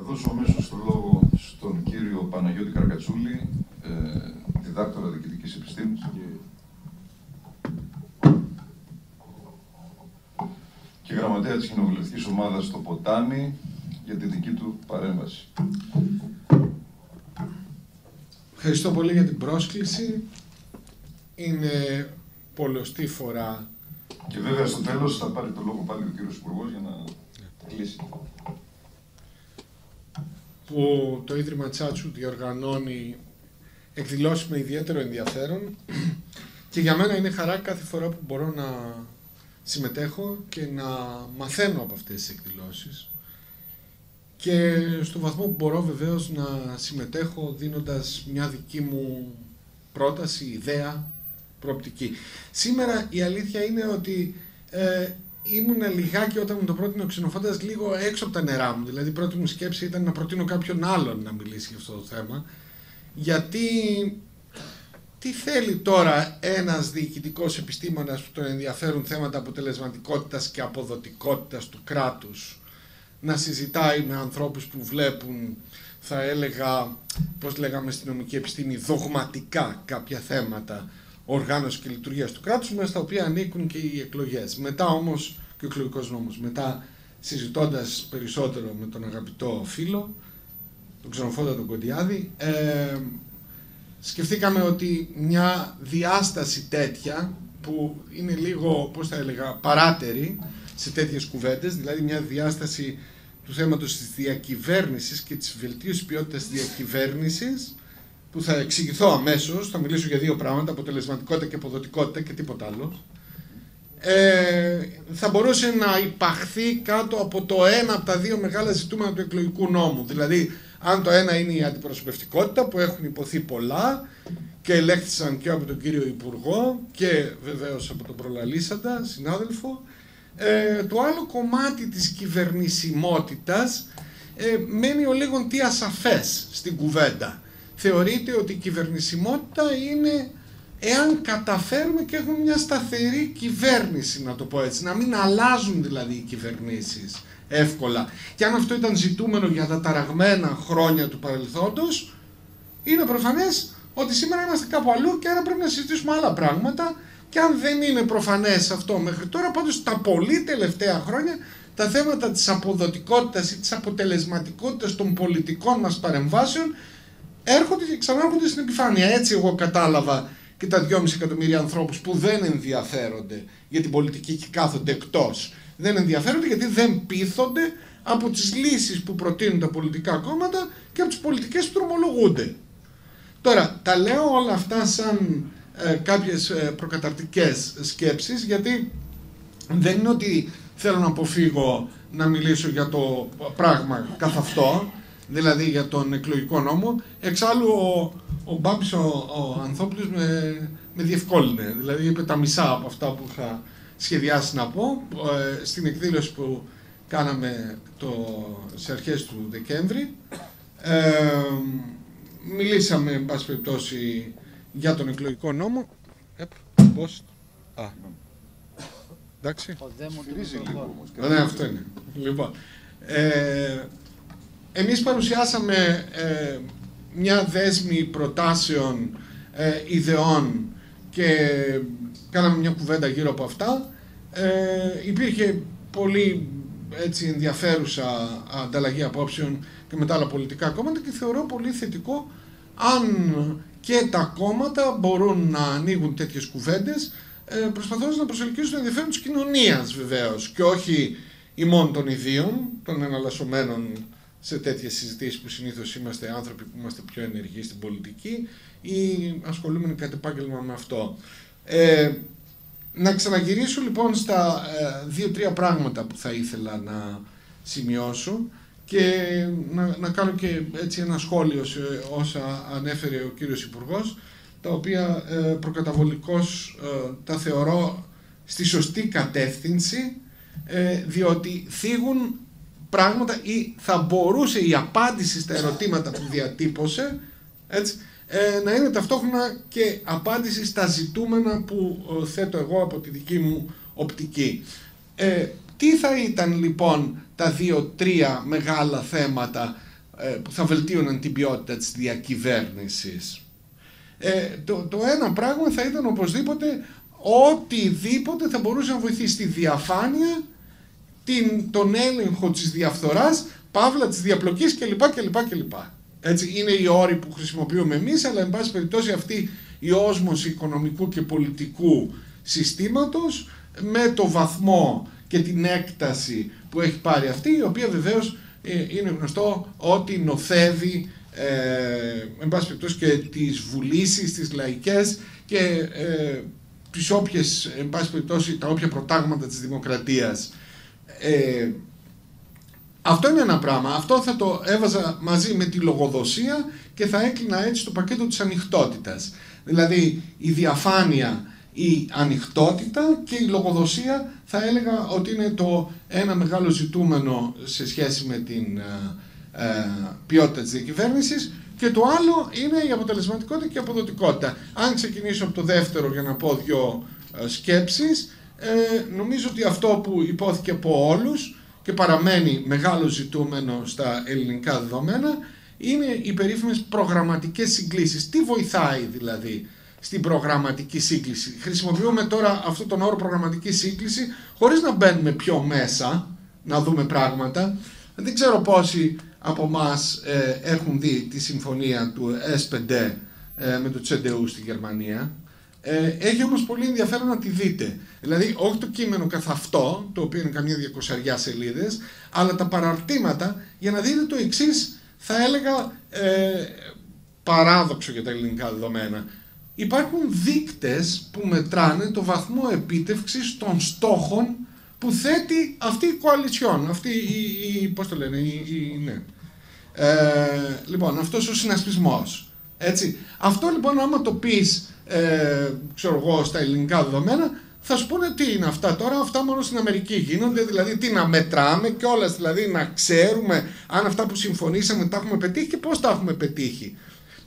δώσω αμέσως το λόγο στον κύριο Παναγιώτη Καρακατσούλη, ε, διδάκτορα διοικητικής επιστήμης. και γραμματέα της κοινοβουλευτικής ομάδας στο Ποτάμι για τη δική του παρέμβαση. Ευχαριστώ πολύ για την πρόσκληση. Είναι πολλωστή φορά. Και βέβαια στο τέλος θα πάρει το λόγο πάλι ο κύριος Υπουργός για να κλείσει. Που το Ίδρυμα Τσάτσου διοργανώνει εκδηλώσεις με ιδιαίτερο ενδιαφέρον και για μένα είναι χαρά κάθε φορά που μπορώ να συμμετέχω και να μαθαίνω από αυτές τις εκδηλώσεις και στο βαθμό που μπορώ βεβαίως να συμμετέχω δίνοντας μια δική μου πρόταση, ιδέα, προοπτική. Σήμερα η αλήθεια είναι ότι ε, ήμουν λιγάκι όταν μου το πρότεινε ο ξενοφάντας λίγο έξω από τα νερά μου. Δηλαδή η πρώτη μου σκέψη ήταν να προτείνω κάποιον άλλον να μιλήσει για αυτό το θέμα. Γιατί τι θέλει τώρα ένας διοικητικός επιστήμονας που τον ενδιαφέρουν θέματα αποτελεσματικότητας και αποδοτικότητας του κράτους να συζητάει με ανθρώπους που βλέπουν θα έλεγα, πώς λέγαμε στην νομική επιστήμη, δογματικά κάποια θέματα οργάνωση και λειτουργίας του κράτους, μέσα στα οποία ανήκουν και οι εκλογές. Μετά όμως, και ο εκλογικός νόμος, μετά συζητώντας περισσότερο με τον αγαπητό φίλο, τον ξενοφόντα τον Κοντιάδη, ε, σκεφτήκαμε ότι μια διάσταση τέτοια που είναι λίγο, πώς θα έλεγα, παράτερη σε τέτοιες κουβέντες, δηλαδή μια διάσταση του θέματος της διακυβέρνησης και της βελτίωσης ποιότητας διακυβέρνησης που θα εξηγηθώ αμέσως, θα μιλήσω για δύο πράγματα, αποτελεσματικότητα και αποδοτικότητα και τίποτα άλλο, ε, θα μπορούσε να υπαχθεί κάτω από το ένα από τα δύο μεγάλα ζητούμενα του εκλογικού νόμου. Δηλαδή, αν το ένα είναι η αντιπροσωπευτικότητα που έχουν υποθεί πολλά και ελέγχθησαν και από τον κύριο Υπουργό και βεβαίως από τον προλαλήσαντα συνάδελφο, ε, το άλλο κομμάτι της κυβερνησιμότητας ε, μένει ο λίγο τι ασαφές στην κουβέντα. Θεωρείται ότι η κυβερνησιμότητα είναι εάν καταφέρουμε και έχουμε μια σταθερή κυβέρνηση, να το πω έτσι, να μην αλλάζουν δηλαδή οι κυβερνήσεις εύκολα. Και αν αυτό ήταν ζητούμενο για τα ταραγμένα χρόνια του παρελθόντος, είναι προφανές ότι σήμερα είμαστε κάπου αλλού και άρα πρέπει να συζητήσουμε άλλα πράγματα και αν δεν είναι προφανές αυτό μέχρι τώρα, πάντως τα πολύ τελευταία χρόνια τα θέματα της αποδοτικότητας ή της αποτελεσματικότητας των πολιτικών μας παρεμβάσεων έρχονται και ξανάρχονται στην επιφάνεια. Έτσι εγώ κατάλαβα και τα 2,5 εκατομμύρια ανθρώπους που δεν ενδιαφέρονται για την πολιτική και κάθονται εκτός. Δεν ενδιαφέρονται γιατί δεν πείθονται από τις λύσεις που προτείνουν τα πολιτικά κόμματα και από τις πολιτικές που τρομολογούνται. Τώρα, τα λέω όλα αυτά σαν ε, κάποιες ε, προκαταρτικές σκέψεις γιατί δεν είναι ότι θέλω να αποφύγω να μιλήσω για το πράγμα καθ' αυτό δηλαδή για τον εκλογικό νόμο εξάλλου ο, ο Μπάμπης ο, ο Ανθόπουλος με, με διευκόλυνε δηλαδή είπε τα μισά από αυτά που είχα σχεδιάσει να πω ε, στην εκδήλωση που κάναμε το, σε αρχές του Δεκέμβρη ε, μιλήσαμε εν πάση περιπτώσει για τον εκλογικό νόμο. Ε, πώς; Α. Εντάξει. Ναι, αυτό είναι. Λοιπόν. Ε, εμείς παρουσιάσαμε ε, μια δέσμη προτάσεων, ε, ιδεών και κάναμε μια κουβέντα γύρω από αυτά. Ε, υπήρχε πολύ έτσι ενδιαφέρουσα ανταλλαγή απόψεων και με τα άλλα πολιτικά κόμματα και θεωρώ πολύ θετικό αν και τα κόμματα μπορούν να ανοίγουν τέτοιες κουβέντες ε, προσπαθώντας να προσελκύσουν το ενδιαφέρον της κοινωνίας βεβαίως και όχι ημών των ιδίων, των εναλλασσομένων σε τέτοιες συζητήσεις που συνήθως είμαστε άνθρωποι που είμαστε πιο ενεργοί στην πολιτική ή ασχολούμενοι κατ' επάγγελμα με αυτό. Ε, να ξαναγυρίσω λοιπόν στα ε, δύο-τρία πράγματα που θα ήθελα να σημειώσω και να, να κάνω και έτσι ένα σχόλιο σε όσα ανέφερε ο κύριος Υπουργός τα οποία ε, προκαταβολικώς ε, τα θεωρώ στη σωστή κατεύθυνση ε, διότι θίγουν πράγματα ή θα μπορούσε η απάντηση στα ερωτήματα που διατύπωσε έτσι, ε, να είναι ταυτόχρονα και απάντηση στα ζητούμενα που θέτω εγώ από τη δική μου οπτική. Τι θα ήταν λοιπόν τα δύο-τρία μεγάλα θέματα ε, που θα βελτίωναν την ποιότητα της διακυβέρνησης; Ε, το, το ένα πράγμα θα ήταν οπωσδήποτε οτιδήποτε θα μπορούσε να βοηθήσει τη διαφάνεια, την, τον έλεγχο της διαφθοράς, παύλα της διαπλοκής κλπ. κλπ, κλπ. Έτσι, είναι οι όροι που χρησιμοποιούμε εμείς, αλλά εν πάση περιπτώσει αυτή η όσμωση οικονομικού και πολιτικού συστήματος με το βαθμό και την έκταση που έχει πάρει αυτή, η οποία βεβαίως ε, είναι γνωστό ότι νοθεύει ε, εν πάση περιπτώσει και τις βουλήσεις, τις λαϊκές και ε, τις όποιες, εν πάση περιπτώσει, τα όποια προτάγματα της δημοκρατίας. Ε, αυτό είναι ένα πράγμα. Αυτό θα το έβαζα μαζί με τη λογοδοσία και θα έκλεινα έτσι το πακέτο της ανοιχτότητας. Δηλαδή η διαφάνεια, η ανοιχτότητα και η λογοδοσία θα έλεγα ότι είναι το ένα μεγάλο ζητούμενο σε σχέση με την ε, ε ποιότητα της διακυβέρνησης και το άλλο είναι η αποτελεσματικότητα και η αποδοτικότητα. Αν ξεκινήσω από το δεύτερο για να πω δύο ε, σκέψεις, ε, νομίζω ότι αυτό που υπόθηκε από όλους και παραμένει μεγάλο ζητούμενο στα ελληνικά δεδομένα είναι οι περίφημες προγραμματικές συγκλήσεις. Τι βοηθάει δηλαδή στην προγραμματική σύγκληση; Χρησιμοποιούμε τώρα αυτόν τον όρο προγραμματική σύγκληση χωρίς να μπαίνουμε πιο μέσα να δούμε πράγματα. Δεν ξέρω πόσοι από εμάς έχουν δει τη συμφωνία του S5 ε, με το Τσεντεού στη Γερμανία. Ε, έχει όμως πολύ ενδιαφέρον να τη δείτε. Δηλαδή, όχι το κείμενο καθ' αυτό, το οποίο είναι καμιά διακοσαριά σελίδες, αλλά τα παραρτήματα για να δείτε το εξής θα έλεγα ε, παράδοξο για τα ελληνικά δεδομένα. Υπάρχουν δείκτες που μετράνε το βαθμό επίτευξης των στόχων που θέτει αυτή η κοαλιτσιόν, αυτή η, η πώς το λένε, η, η ναι. Ε, λοιπόν, αυτός ο συνασπισμός. Έτσι. Αυτό λοιπόν άμα το πεις ε, ξέρω εγώ, στα ελληνικά δεδομένα, θα σου πούνε τι είναι αυτά τώρα, αυτά μόνο στην Αμερική γίνονται, δηλαδή τι να μετράμε και όλα, δηλαδή να ξέρουμε αν αυτά που συμφωνήσαμε τα έχουμε πετύχει και πώς τα έχουμε πετύχει.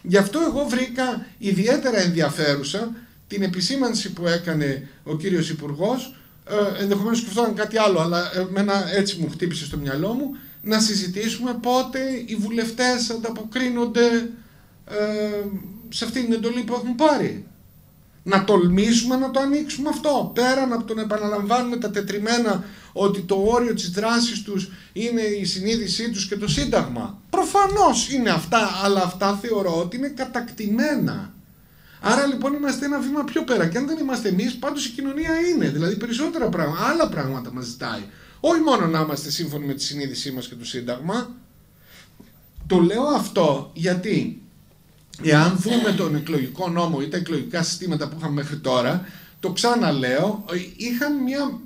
Γι' αυτό εγώ βρήκα ιδιαίτερα ενδιαφέρουσα την επισήμανση που έκανε ο κύριος Υπουργός, ε, ενδεχομένως σκεφτόταν κάτι άλλο, αλλά εμένα έτσι μου χτύπησε στο μυαλό μου, να συζητήσουμε πότε οι βουλευτές ανταποκρίνονται ε, σε αυτή την εντολή που έχουν πάρει. Να τολμήσουμε να το ανοίξουμε αυτό. Πέραν από το να επαναλαμβάνουμε τα τετριμένα ότι το όριο της δράσης τους είναι η συνείδησή τους και το σύνταγμα. Προφανώς είναι αυτά, αλλά αυτά θεωρώ ότι είναι κατακτημένα. Άρα λοιπόν είμαστε ένα βήμα πιο πέρα. Και αν δεν είμαστε εμείς, πάντως η κοινωνία είναι. Δηλαδή περισσότερα πράγματα, άλλα πράγματα μας ζητάει. Όχι μόνο να είμαστε σύμφωνοι με τη συνείδησή μας και το σύνταγμα. Το λέω αυτό γιατί εάν δούμε τον εκλογικό νόμο ή τα εκλογικά συστήματα που είχαμε μέχρι τώρα, το ξαναλέω, είχαν μια,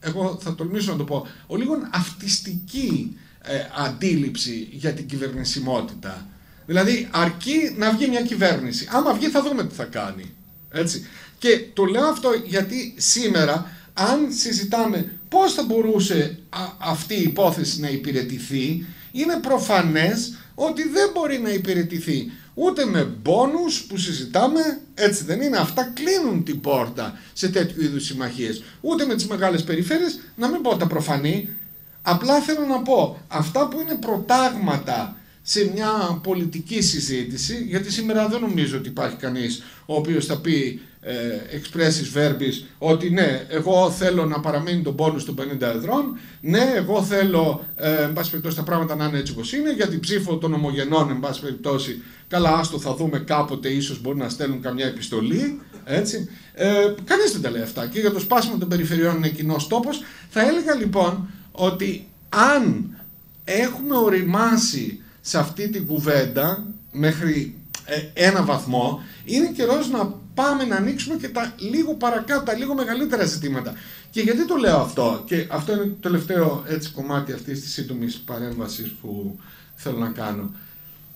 εγώ θα τολμήσω να το πω, ο λίγο αυτιστική ε, αντίληψη για την κυβερνησιμότητα. Δηλαδή αρκεί να βγει μια κυβέρνηση. Άμα βγει θα δούμε τι θα κάνει. Έτσι. Και το λέω αυτό γιατί σήμερα αν συζητάμε πώς θα μπορούσε αυτή η υπόθεση να υπηρετηθεί, είναι προφανές ότι δεν μπορεί να υπηρετηθεί ούτε με μπόνους που συζητάμε, έτσι δεν είναι, αυτά κλείνουν την πόρτα σε τέτοιου είδους συμμαχίες. Ούτε με τις μεγάλες περιφέρειες, να μην πω τα προφανή, απλά θέλω να πω, αυτά που είναι προτάγματα σε μια πολιτική συζήτηση, γιατί σήμερα δεν νομίζω ότι υπάρχει κανείς ο οποίος θα πει ε, expressis verbis ότι ναι, εγώ θέλω να παραμείνει τον πόνο των 50 εδρών, ναι, εγώ θέλω ε, εν πάση περιπτώσει τα πράγματα να είναι έτσι όπως είναι, για την ψήφο των ομογενών εν πάση περιπτώσει, καλά άστο θα δούμε κάποτε ίσως μπορεί να στέλνουν καμιά επιστολή, έτσι. Ε, κανείς δεν τα λέει αυτά και για το σπάσιμο των περιφερειών είναι κοινός τόπος. Θα έλεγα λοιπόν ότι αν έχουμε οριμάσει σε αυτή την κουβέντα μέχρι ε, ένα βαθμό, είναι καιρός να πάμε να ανοίξουμε και τα λίγο παρακάτω, τα λίγο μεγαλύτερα ζητήματα. Και γιατί το λέω αυτό, και αυτό είναι το τελευταίο έτσι, κομμάτι αυτής της σύντομης παρέμβασης που θέλω να κάνω.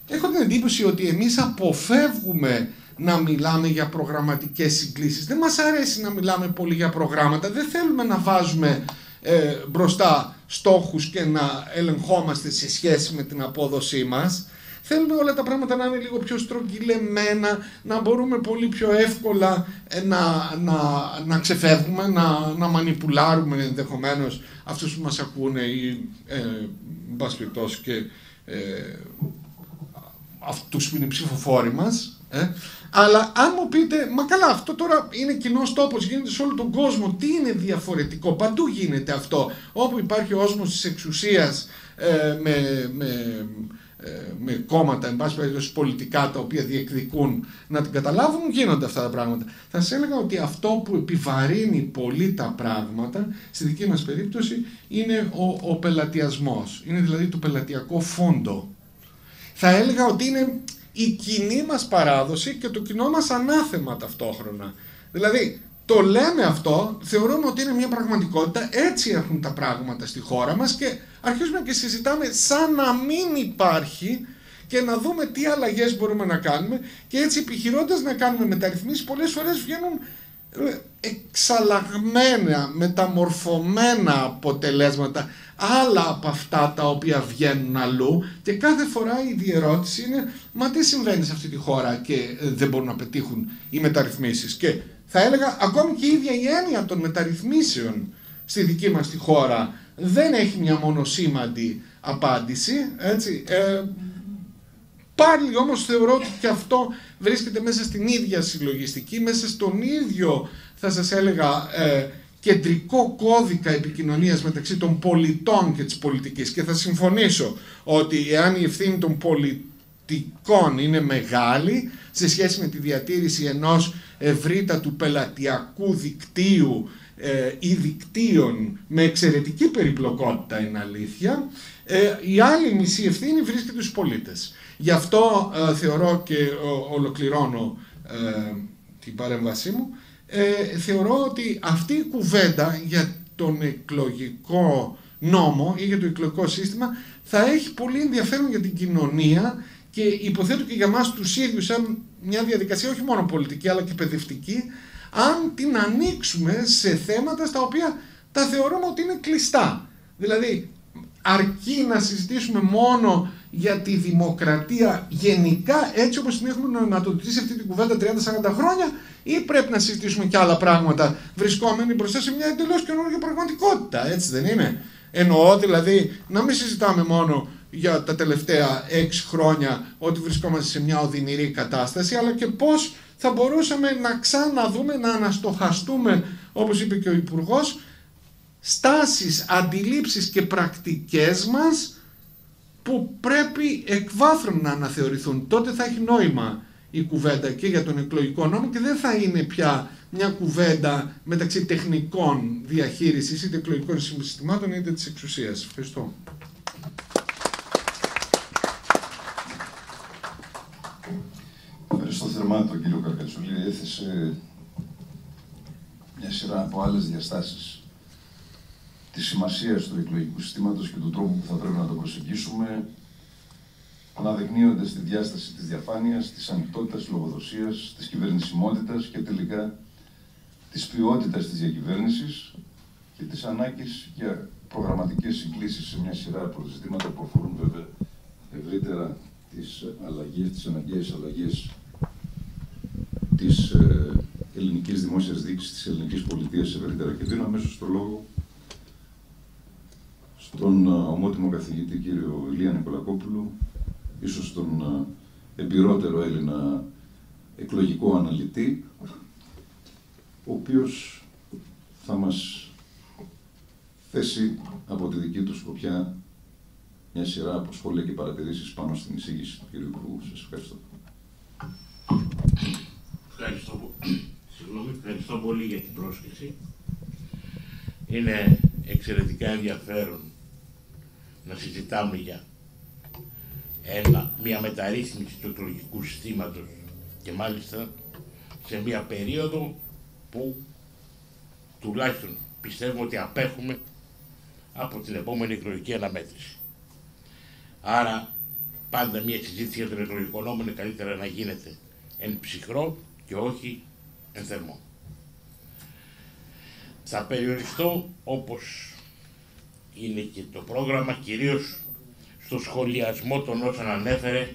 Έχω την εντύπωση ότι εμείς αποφεύγουμε να μιλάμε για προγραμματικές συγκλήσεις. Δεν μας αρέσει να μιλάμε πολύ για προγράμματα, δεν θέλουμε να βάζουμε ε, μπροστά στόχους και να ελεγχόμαστε σε σχέση με την απόδοσή μας. Θέλουμε όλα τα πράγματα να είναι λίγο πιο στρογγυλεμένα, να μπορούμε πολύ πιο εύκολα ε, να, να, να ξεφεύγουμε, να, να μανιπουλάρουμε ενδεχομένως αυτούς που μας ακούνε ή ε, και ε, αυτούς που είναι οι ψηφοφόροι μας. Ε. Αλλά αν μου πείτε, μα καλά, αυτό τώρα είναι κοινός τόπος, γίνεται σε όλο τον κόσμο. Τι είναι διαφορετικό, παντού γίνεται αυτό. Όπου υπάρχει ο όσμος της εξουσίας ε, με, με ε, με κόμματα, εν πάση περιπτώσει πολιτικά, τα οποία διεκδικούν να την καταλάβουν, γίνονται αυτά τα πράγματα. Θα σα έλεγα ότι αυτό που επιβαρύνει πολύ τα πράγματα, στη δική μας περίπτωση, είναι ο, ο πελατειασμός. Είναι δηλαδή το πελατειακό φόντο. Θα έλεγα ότι είναι η κοινή μας παράδοση και το κοινό μας ανάθεμα ταυτόχρονα. Δηλαδή, το λέμε αυτό, θεωρούμε ότι είναι μια πραγματικότητα, έτσι έχουν τα πράγματα στη χώρα μας και αρχίζουμε και συζητάμε σαν να μην υπάρχει και να δούμε τι αλλαγές μπορούμε να κάνουμε και έτσι επιχειρώντας να κάνουμε μεταρρυθμίσεις πολλές φορές βγαίνουν ε, εξαλλαγμένα, μεταμορφωμένα αποτελέσματα άλλα από αυτά τα οποία βγαίνουν αλλού και κάθε φορά η διερώτηση είναι μα τι συμβαίνει σε αυτή τη χώρα και ε, δεν μπορούν να πετύχουν οι μεταρρυθμίσεις και θα έλεγα ακόμη και η ίδια η έννοια των μεταρρυθμίσεων στη δική μας τη χώρα δεν έχει μια μονοσήμαντη απάντηση. Έτσι. Ε, πάλι όμως θεωρώ ότι και αυτό βρίσκεται μέσα στην ίδια συλλογιστική, μέσα στον ίδιο θα σας έλεγα ε, κεντρικό κώδικα επικοινωνίας μεταξύ των πολιτών και της πολιτικής. Και θα συμφωνήσω ότι εάν η ευθύνη των πολιτικών είναι μεγάλη σε σχέση με τη διατήρηση ενός ευρύτατου πελατειακού δικτύου ε, ή δικτύων με εξαιρετική περιπλοκότητα είναι αλήθεια, ε, η άλλη μισή ευθύνη βρίσκεται στους πολίτες. Γι' αυτό ε, θεωρώ και ολοκληρώνω ε, την παρέμβασή μου, θεωρώ ότι αυτή η κουβέντα για τον εκλογικό νόμο ή για το εκλογικό σύστημα θα έχει πολύ ενδιαφέρον για την κοινωνία και υποθέτω και για μας τους ίδιους σαν μια διαδικασία όχι μόνο πολιτική αλλά και παιδευτική αν την ανοίξουμε σε θέματα στα οποία τα θεωρούμε ότι είναι κλειστά. Δηλαδή, αρκεί να συζητήσουμε μόνο για τη δημοκρατία γενικά, έτσι όπως την έχουμε ονοματοδοτήσει αυτή την κουβέντα 30-40 χρόνια, ή πρέπει να συζητήσουμε και άλλα πράγματα βρισκόμενοι μπροστά σε μια εντελώς καινούργια πραγματικότητα, έτσι δεν είναι; Εννοώ δηλαδή να μην συζητάμε μόνο για τα τελευταία 6 χρόνια ότι βρισκόμαστε σε μια οδυνηρή κατάσταση, αλλά και πώς θα μπορούσαμε να ξαναδούμε, να αναστοχαστούμε, όπως είπε και ο Υπουργός, στάσεις, αντιλήψεις και πρακτικές μας που πρέπει εκβάθρον να αναθεωρηθούν. Τότε θα έχει νόημα η κουβέντα και για τον εκλογικό νόμο και δεν θα είναι πια μια κουβέντα μεταξύ τεχνικών διαχείρισης είτε εκλογικών συστημάτων είτε της εξουσίας. Ευχαριστώ. Ευχαριστώ θερμά τον κύριο Καρκατσούλη. Έθεσε μια σειρά από άλλες διαστάσεις της σημασίας του εκλογικού συστήματος και του τρόπου που θα πρέπει να το προσεγγίσουμε, αναδεικνύοντας τη διάσταση της διαφάνειας, της ανοιχτότητας, της λογοδοσίας, της κυβερνησιμότητας και τελικά της ποιότητας της διακυβέρνησης και της ανάγκης για προγραμματικές συγκλήσεις σε μια σειρά από ζητήματα που αφορούν βέβαια ευρύτερα τις αλλαγές, τις αναγκαίες αλλαγές της ε, ελληνικής δημόσιας δίκησης, της ελληνικής πολιτείας ευρύτερα. Και δίνω αμέσως το λόγο στον ε, ομότιμο καθηγητή κύριο Ηλία Νικολακόπουλου, ίσως τον ε, εμπειρότερο Έλληνα εκλογικό αναλυτή, ο οποίος θα μας θέσει από τη δική του σκοπιά μια σειρά από σχόλια και παρατηρήσεις πάνω στην εισήγηση του κύριου Υπουργού. Σας ευχαριστώ. Ευχαριστώ, Συγγνώμη, ευχαριστώ πολύ για την πρόσκληση. Είναι εξαιρετικά ενδιαφέρον να συζητάμε για ένα, μια μεταρρύθμιση του εκλογικού συστήματος και μάλιστα σε μια περίοδο που τουλάχιστον πιστεύουμε ότι απέχουμε από την επόμενη εκλογική αναμέτρηση. Άρα πάντα μια συζήτηση για τον εκλογικό νόμο είναι καλύτερα να γίνεται εν ψυχρό και όχι εν θερμό. Θα περιοριστώ όπως είναι και το πρόγραμμα κυρίως στο σχολιασμό των όσων ανέφερε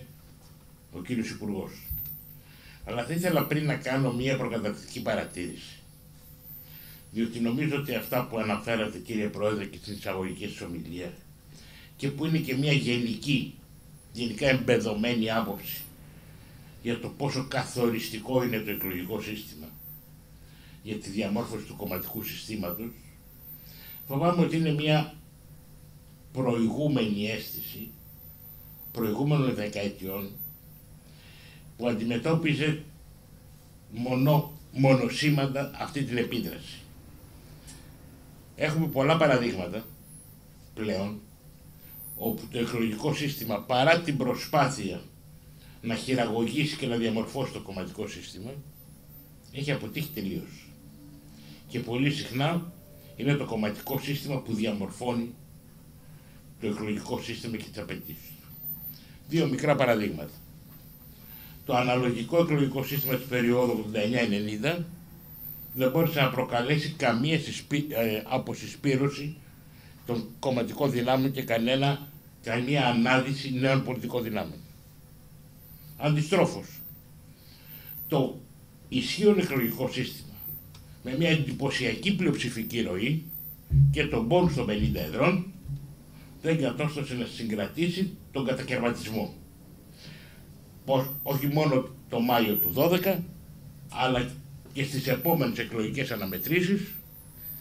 ο κύριος Υπουργός. Αλλά θα ήθελα πριν να κάνω μία προκατακτική παρατήρηση. Διότι νομίζω ότι αυτά που αναφέρατε κύριε Πρόεδρε και στην εισαγωγική σας ομιλία και που είναι και μια γενική, γενικά εμπεδομένη άποψη για το πόσο καθοριστικό είναι το εκλογικό σύστημα για τη διαμόρφωση του κομματικού συστήματος, φοβάμαι ότι είναι μια προηγούμενη αίσθηση προηγούμενων δεκαετιών που αντιμετώπιζε μονο, μονοσήμαντα αυτή την επίδραση. Έχουμε πολλά παραδείγματα πλέον όπου το εκλογικό σύστημα παρά την προσπάθεια να χειραγωγήσει και να διαμορφώσει το κομματικό σύστημα έχει αποτύχει τελείως. Και πολύ συχνά είναι το κομματικό σύστημα που διαμορφώνει το εκλογικό σύστημα και τις απαιτήσεις του. Δύο μικρά παραδείγματα. Το αναλογικό εκλογικό σύστημα της περίοδου 89-90 δεν μπόρεσε να προκαλέσει καμία συσπή, ε, αποσυσπήρωση των κομματικών δυνάμεων και κανένα, καμία ανάδυση νέων πολιτικών δυνάμεων. Αντιστρόφως, το ισχύον εκλογικό σύστημα με μια εντυπωσιακή πλειοψηφική ροή και τον πόνου των 50 εδρών δεν κατόρθωσε να συγκρατήσει τον κατακαιρματισμό. Όχι μόνο το Μάιο του 12, αλλά και στις επόμενες εκλογικές αναμετρήσεις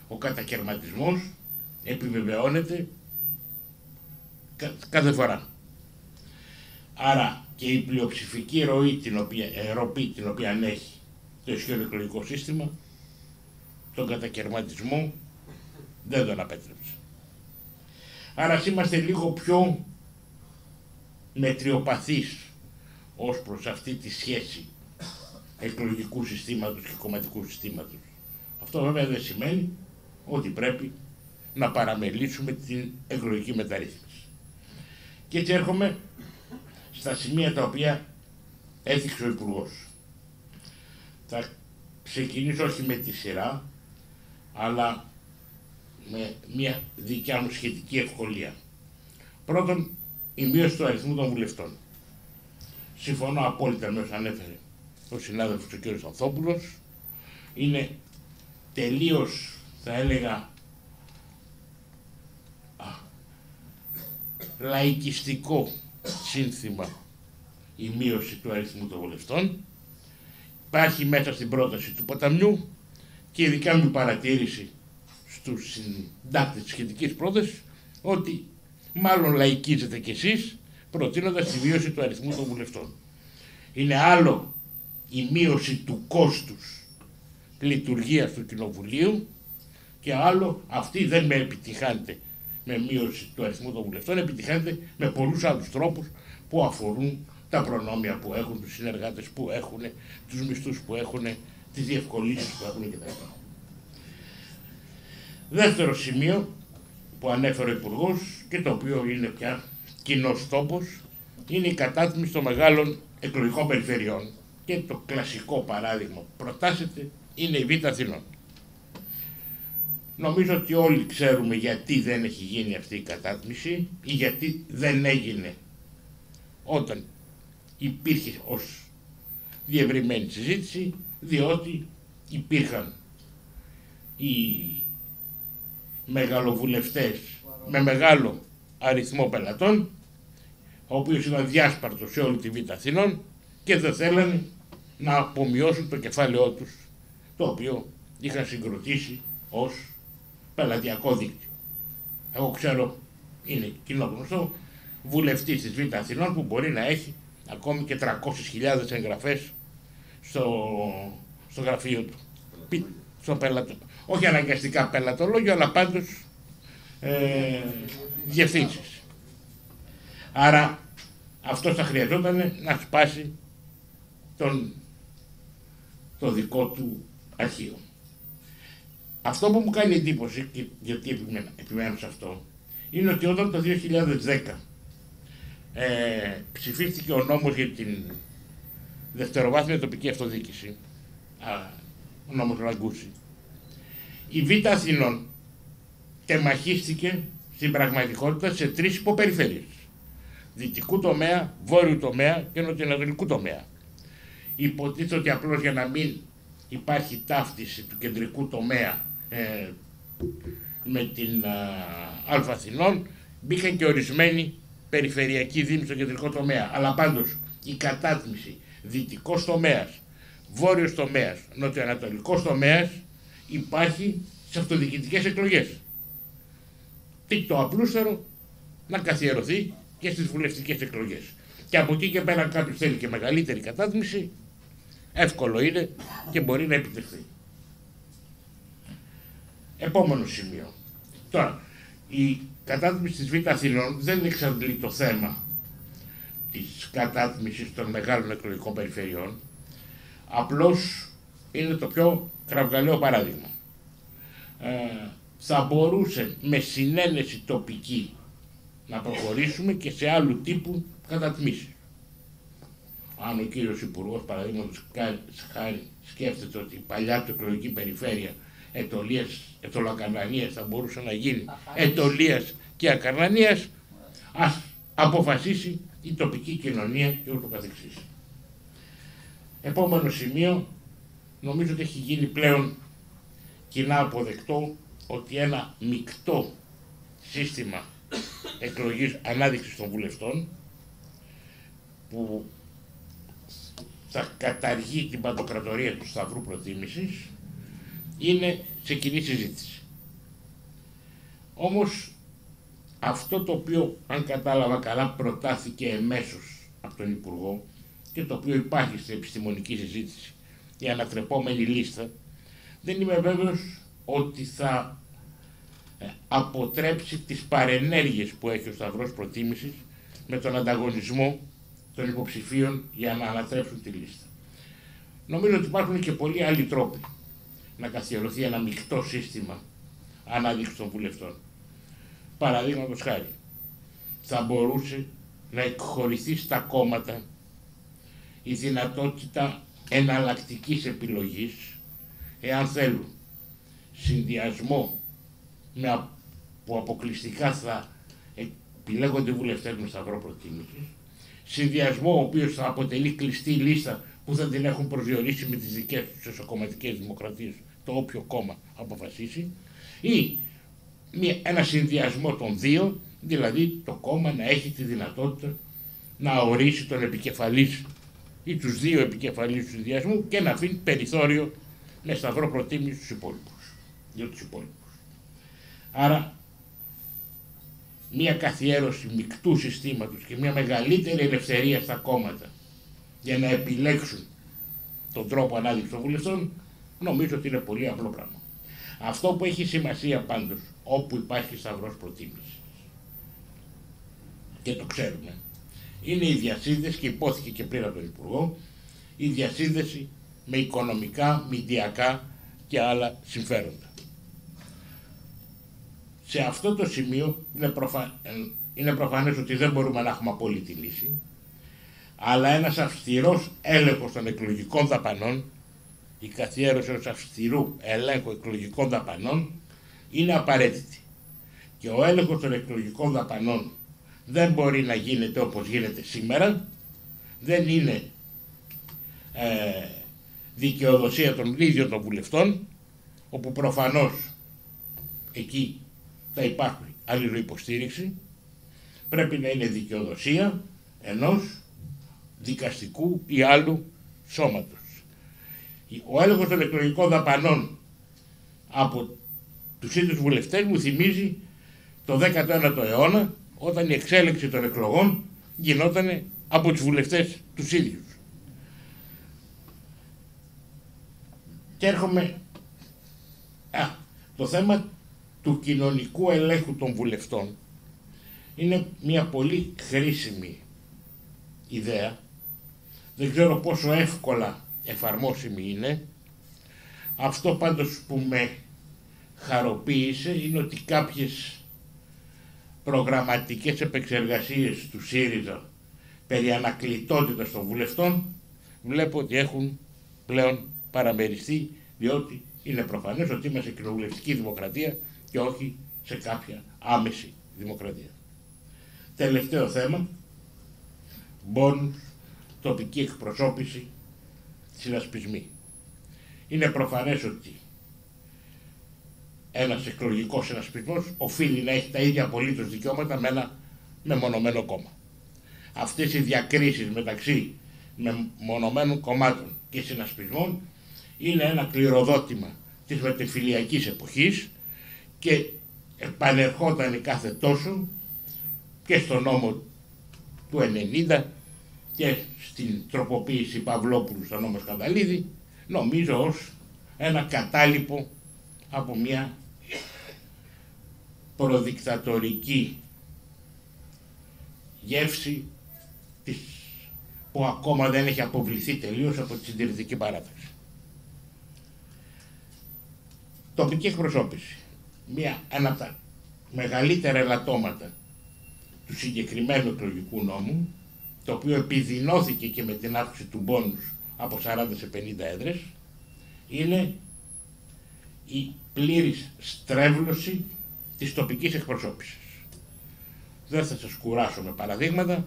ο κατακαιρματισμός επιβεβαιώνεται κάθε φορά. Άρα και η πλειοψηφική ροή την οποία, ε, την οποία έχει το ισχυρό εκλογικό σύστημα, τον κατακαιρματισμό δεν τον απέτρεψε. Άρα είμαστε λίγο πιο μετριοπαθείς ως προς αυτή τη σχέση εκλογικού συστήματος και κομματικού συστήματος. Αυτό βέβαια δεν σημαίνει ότι πρέπει να παραμελήσουμε την εκλογική μεταρρύθμιση. Και έτσι έρχομαι στα σημεία τα οποία έθιξε ο υπουργός. Θα ξεκινήσω όχι με τη σειρά, αλλά με μια δικιά μου σχετική ευκολία. Πρώτον, η μείωση του αριθμού των βουλευτών. Συμφωνώ απόλυτα με όσα ανέφερε ο συνάδελφος ο κ. Ανθόπουλος. Είναι τελείως, θα έλεγα, λαϊκιστικό σύνθημα η μείωση του αριθμού των βουλευτών. Υπάρχει μέσα στην πρόταση του ποταμιού και η δικιά μου παρατήρηση στους συντάκτες της σχετικής πρότασης ότι μάλλον λαϊκίζετε κι εσείς προτείνοντας τη μείωση του αριθμού των βουλευτών. Είναι άλλο η μείωση του κόστους λειτουργίας του Κοινοβουλίου και άλλο αυτή δεν με επιτυχάνεται με μείωση του αριθμού των βουλευτών, επιτυχάνεται με πολλούς άλλους τρόπους που αφορούν τα προνόμια που έχουν, τους συνεργάτες που έχουν, τους μισθούς που έχουν, τις διευκολύνσεις που έχουν κτλ. Δεύτερο σημείο που ανέφερε ο Υπουργός και το οποίο είναι πια κοινός τόπος είναι η κατάθμιση των μεγάλων εκλογικών περιφερειών. Και το κλασικό παράδειγμα που προτάσετε είναι η Β' Αθηνών. Νομίζω ότι όλοι ξέρουμε γιατί δεν έχει γίνει αυτή η κατάθμιση ή γιατί δεν έγινε όταν υπήρχε ως διευρυμένη συζήτηση, διότι υπήρχαν οι μεγαλοβουλευτές με μεγάλο αριθμό πελατών, ο οποίος ήταν διάσπαρτος σε όλη τη Β' Αθηνών και δεν θέλανε να απομειώσουν το κεφάλαιό τους, το οποίο είχαν συγκροτήσει ως πελατειακό δίκτυο. Εγώ ξέρω, είναι κοινό γνωστό, βουλευτής της Β' Αθηνών που μπορεί να έχει ακόμη και 300.000 εγγραφές στο, στο γραφείο του. Στο πελατό. Όχι αναγκαστικά πελατολόγιο, αλλά πάντως ε, διευθύνσεις. Άρα αυτό θα χρειαζόταν να σπάσει τον, το δικό του αρχείο. Αυτό που μου κάνει εντύπωση, και γιατί επιμένω, επιμένω σε αυτό, είναι ότι όταν το 2010 ε, ψηφίστηκε ο νόμος για την δευτεροβάθμια τοπική αυτοδιοίκηση, α, ο νόμος Ραγκούση, η Β' Αθηνών τεμαχίστηκε στην πραγματικότητα σε τρεις υποπεριφέρειες. δυτικού τομέα, βόρειου τομέα και νοτιοανατολικού τομέα. Υποτίθεται ότι απλώς για να μην υπάρχει ταύτιση του κεντρικού τομέα ε, με την Α, Αθηνών, μπήκαν και ορισμένοι περιφερειακοί δήμοι στο κεντρικό τομέα. Αλλά πάντως η κατάτμιση δυτικός τομέας, βόρειος τομέας, νοτιοανατολικός τομέας υπάρχει σε αυτοδιοικητικές εκλογές. Τι το απλούστερο να καθιερωθεί και στις βουλευτικές εκλογές. Και από εκεί και πέρα κάποιος θέλει και μεγαλύτερη κατάτμιση, εύκολο είναι και μπορεί να επιτευχθεί. Επόμενο σημείο. Τώρα, η κατάτμιση της Β' Αθηνών δεν εξαντλεί το θέμα της κατάτμισης των μεγάλων εκλογικών περιφερειών, απλώς είναι το πιο κραυγαλαίο παράδειγμα. Ε, θα μπορούσε με συνένεση τοπική να προχωρήσουμε και σε άλλου τύπου κατατμήσεις. Αν ο κύριος Υπουργός παραδείγματος χάρη σκέφτεται ότι η παλιά του εκλογική περιφέρεια Ετωλίας, Ετωλακαρνανίας θα μπορούσε να γίνει Ετωλίας και Ακαρνανίας, ας αποφασίσει η τοπική κοινωνία και ούτω καθεξής. Επόμενο σημείο, νομίζω ότι έχει γίνει πλέον κοινά αποδεκτό ότι ένα μεικτό σύστημα εκλογής ανάδειξης των βουλευτών που θα καταργεί την παντοκρατορία του Σταυρού Προτίμησης είναι σε κοινή συζήτηση. Όμως αυτό το οποίο, αν κατάλαβα καλά, προτάθηκε εμέσως από τον Υπουργό και το οποίο υπάρχει στην επιστημονική συζήτηση, η ανατρεπόμενη λίστα, δεν είμαι βέβαιος ότι θα ε, αποτρέψει τις παρενέργειες που έχει ο Σταυρός Προτίμησης με τον ανταγωνισμό των υποψηφίων για να ανατρέψουν τη λίστα. Νομίζω ότι υπάρχουν και πολλοί άλλοι τρόποι να καθιερωθεί ένα μεικτό σύστημα ανάδειξης των βουλευτών. Παραδείγματος χάρη, θα μπορούσε να εκχωρηθεί στα κόμματα η δυνατότητα εναλλακτικής επιλογής, εάν θέλουν, συνδυασμό με, που αποκλειστικά θα επιλέγονται βουλευτές με σταυρό προτίμησης, συνδυασμό ο οποίος θα αποτελεί κλειστή λίστα που θα την έχουν προσδιορίσει με τις δικές τους εσωκομματικές δημοκρατίες το όποιο κόμμα αποφασίσει ή μια, ένα συνδυασμό των δύο, δηλαδή το κόμμα να έχει τη δυνατότητα να ορίσει τον επικεφαλής ή τους δύο επικεφαλής του συνδυασμού και να αφήνει περιθώριο με σταυρό προτίμηση στους υπόλοιπους, για τους υπόλοιπους. Άρα μια καθιέρωση μεικτού συστήματος και μια μεγαλύτερη ελευθερία στα κόμματα για να επιλέξουν τον τρόπο ανάδειξη των βουλευτών, νομίζω ότι είναι πολύ απλό πράγμα. Αυτό που έχει σημασία πάντως, όπου υπάρχει σταυρός προτίμησης, και το ξέρουμε, είναι η διασύνδεση, και υπόθηκε και πριν από τον Υπουργό, η διασύνδεση με οικονομικά, μηντιακά και άλλα συμφέροντα. Σε αυτό το σημείο είναι, προφα... είναι προφανές ότι δεν μπορούμε να έχουμε απόλυτη λύση, αλλά ένας αυστηρός έλεγχος των εκλογικών δαπανών, η καθιέρωση ενός αυστηρού ελέγχου εκλογικών δαπανών είναι απαραίτητη. Και ο έλεγχος των εκλογικών δαπανών δεν μπορεί να γίνεται όπως γίνεται σήμερα, δεν είναι ε, δικαιοδοσία των ίδιων των βουλευτών, όπου προφανώς εκεί θα υπάρχει αλληλοϊποστήριξη, πρέπει να είναι δικαιοδοσία ενός δικαστικού ή άλλου σώματος. Ο έλεγχος των εκλογικών δαπανών από τους ίδιους βουλευτές μου θυμίζει το 19ο αιώνα όταν η εξέλιξη των εκλογών γινόταν από τους βουλευτές τους ίδιους. Και έρχομαι... Α, το θέμα του κοινωνικού ελέγχου των βουλευτών είναι μια πολύ χρήσιμη ιδέα δεν ξέρω πόσο εύκολα εφαρμόσιμη είναι. Αυτό πάντως που με χαροποίησε είναι ότι κάποιες προγραμματικές επεξεργασίες του ΣΥΡΙΖΑ περί ανακλητότητας των βουλευτών βλέπω ότι έχουν πλέον παραμεριστεί διότι είναι προφανές ότι είμαστε κοινοβουλευτική δημοκρατία και όχι σε κάποια άμεση δημοκρατία. Τελευταίο θέμα, μπόνους, τοπική εκπροσώπηση, συνασπισμοί. Είναι προφανές ότι ένας εκλογικός συνασπισμός οφείλει να έχει τα ίδια απολύτως δικαιώματα με ένα μεμονωμένο κόμμα. Αυτές οι διακρίσεις μεταξύ μεμονωμένων κομμάτων και συνασπισμών είναι ένα κληροδότημα της μετεφιλιακής εποχής και επανερχόταν κάθε τόσο και στο νόμο του 90 και στην τροποποίηση Παυλόπουλου στο νόμος Σκανδαλίδη νομίζω ως ένα κατάλοιπο από μια προδικτατορική γεύση της, που ακόμα δεν έχει αποβληθεί τελείως από τη συντηρητική παράταξη. Τοπική εκπροσώπηση. Μια, ένα από τα μεγαλύτερα ελαττώματα του συγκεκριμένου εκλογικού νόμου, το οποίο επιδεινώθηκε και με την αύξηση του μπόνους από 40 σε 50 έδρες, είναι η πλήρης στρέβλωση της τοπικής εκπροσώπησης. Δεν θα σας κουράσω με παραδείγματα,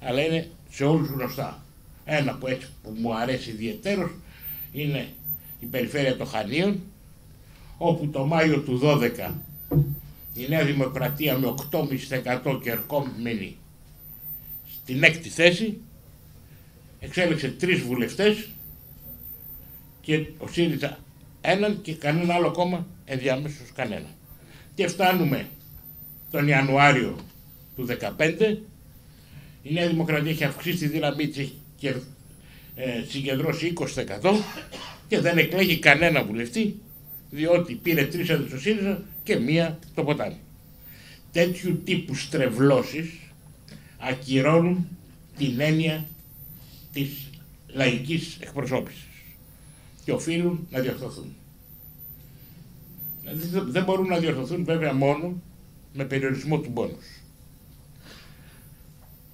αλλά είναι σε όλους γνωστά. Ένα που, έτσι, που μου αρέσει ιδιαίτερος είναι η περιφέρεια των Χανίων, όπου το Μάιο του 12 η Νέα Δημοκρατία με 8,5% και ερχόμενη στην έκτη θέση εξέλεξε τρεις βουλευτές και ο ΣΥΡΙΖΑ έναν και κανένα άλλο κόμμα ενδιάμεσος κανένα. Και φτάνουμε τον Ιανουάριο του 2015, η Νέα Δημοκρατία έχει αυξήσει τη δύναμή της και ε, συγκεντρώσει 20% και δεν εκλέγει κανένα βουλευτή, διότι πήρε τρεις έδρες στο ΣΥΡΙΖΑ και μία το ποτάμι. Τέτοιου τύπου στρεβλώσεις ακυρώνουν την έννοια της λαϊκής εκπροσώπησης και οφείλουν να διορθωθούν. Δηλαδή δεν μπορούν να διορθωθούν βέβαια μόνο με περιορισμό του πόνους.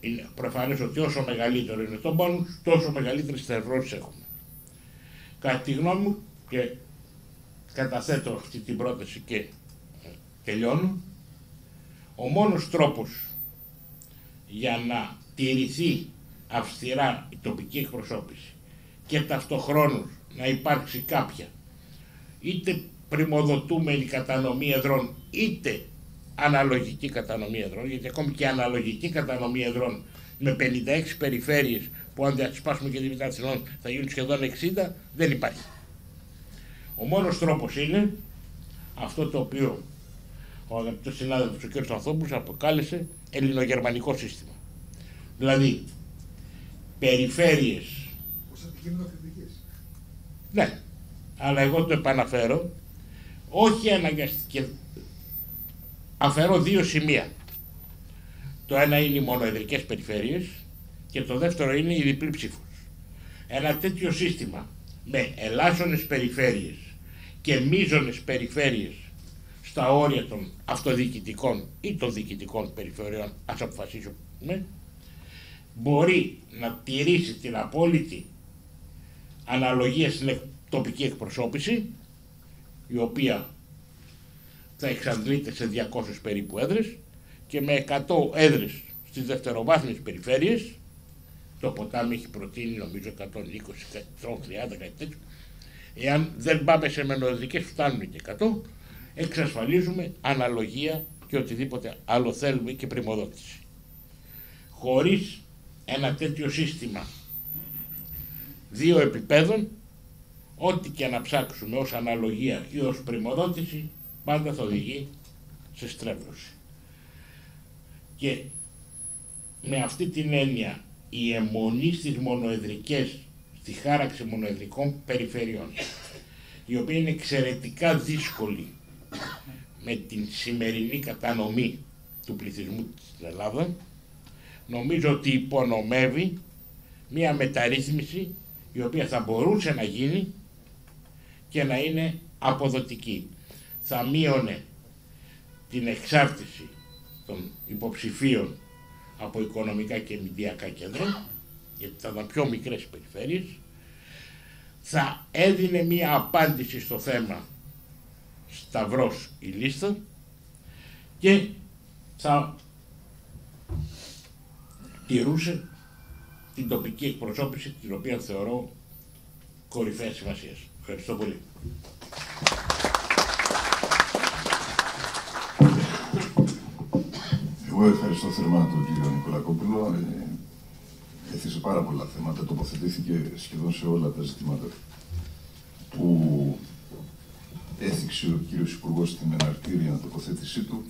Είναι προφανές ότι όσο μεγαλύτερο είναι το πόνους, τόσο μεγαλύτερες στρεβλώσεις έχουμε. Κατά τη γνώμη μου και καταθέτω αυτή την πρόταση και τελειώνω, ο μόνος τρόπος για να τηρηθεί αυστηρά η τοπική εκπροσώπηση και ταυτοχρόνως να υπάρξει κάποια είτε πρημοδοτούμενη κατανομή εδρών είτε αναλογική κατανομή εδρών, γιατί ακόμη και αναλογική κατανομή εδρών με 56 περιφέρειες που αν διασπάσουμε και τη Β' θα γίνουν σχεδόν 60, δεν υπάρχει. Ο μόνος τρόπος είναι αυτό το οποίο ο αγαπητός συνάδελφος ο κ. Ανθόπουλος αποκάλεσε ελληνογερμανικό σύστημα. Δηλαδή, περιφέρειες... Πώς αντικείμενο Ναι, αλλά εγώ το επαναφέρω, όχι αναγκαστικά. Αφαιρώ δύο σημεία. Το ένα είναι οι μονοεδρικές περιφέρειες και το δεύτερο είναι η διπλή ψήφος. Ένα τέτοιο σύστημα με ελάσσονες περιφέρειες και μίζονες περιφέρειες στα όρια των αυτοδιοικητικών ή των διοικητικών περιφερειών, ας αποφασίσουμε, μπορεί να τηρήσει την απόλυτη αναλογία στην τοπική εκπροσώπηση, η οποία θα εξαντλείται σε 200 περίπου έδρες και με 100 έδρες στις δευτεροβάθμιες περιφέρειες, το ποτάμι έχει προτείνει νομίζω 120, 130, κάτι τέτοιο, εάν δεν πάμε σε μενοδικές φτάνουν και 100, εξασφαλίζουμε αναλογία και οτιδήποτε άλλο θέλουμε και πρημοδότηση. Χωρίς ένα τέτοιο σύστημα δύο επιπέδων, ό,τι και να ψάξουμε ως αναλογία ή ως πρημοδότηση, πάντα θα οδηγεί σε στρέβλωση. Και με αυτή την έννοια η αιμονή στις μονοεδρικές, στη χάραξη μονοεδρικών περιφερειών, η οποία είναι εξαιρετικά δύσκολη με την σημερινή κατανομή του πληθυσμού της Ελλάδα, νομίζω ότι υπονομεύει μια μεταρρύθμιση η οποία θα μπορούσε να γίνει και να είναι αποδοτική. Θα μείωνε την εξάρτηση των υποψηφίων από οικονομικά και μηδιακά κέντρα, γιατί θα ήταν πιο μικρές περιφέρειες, θα έδινε μία απάντηση στο θέμα σταυρός η λίστα και θα τηρούσε την τοπική εκπροσώπηση, την οποία θεωρώ κορυφαία σημασία. Ευχαριστώ πολύ. Εγώ ευχαριστώ θερμά τον κύριο Νικολακόπουλο. Ε, έθεσε πάρα πολλά θέματα, τοποθετήθηκε σχεδόν σε όλα τα ζητήματα που έθιξε ο κύριος Υπουργός στην εναρτήρια τοποθέτησή του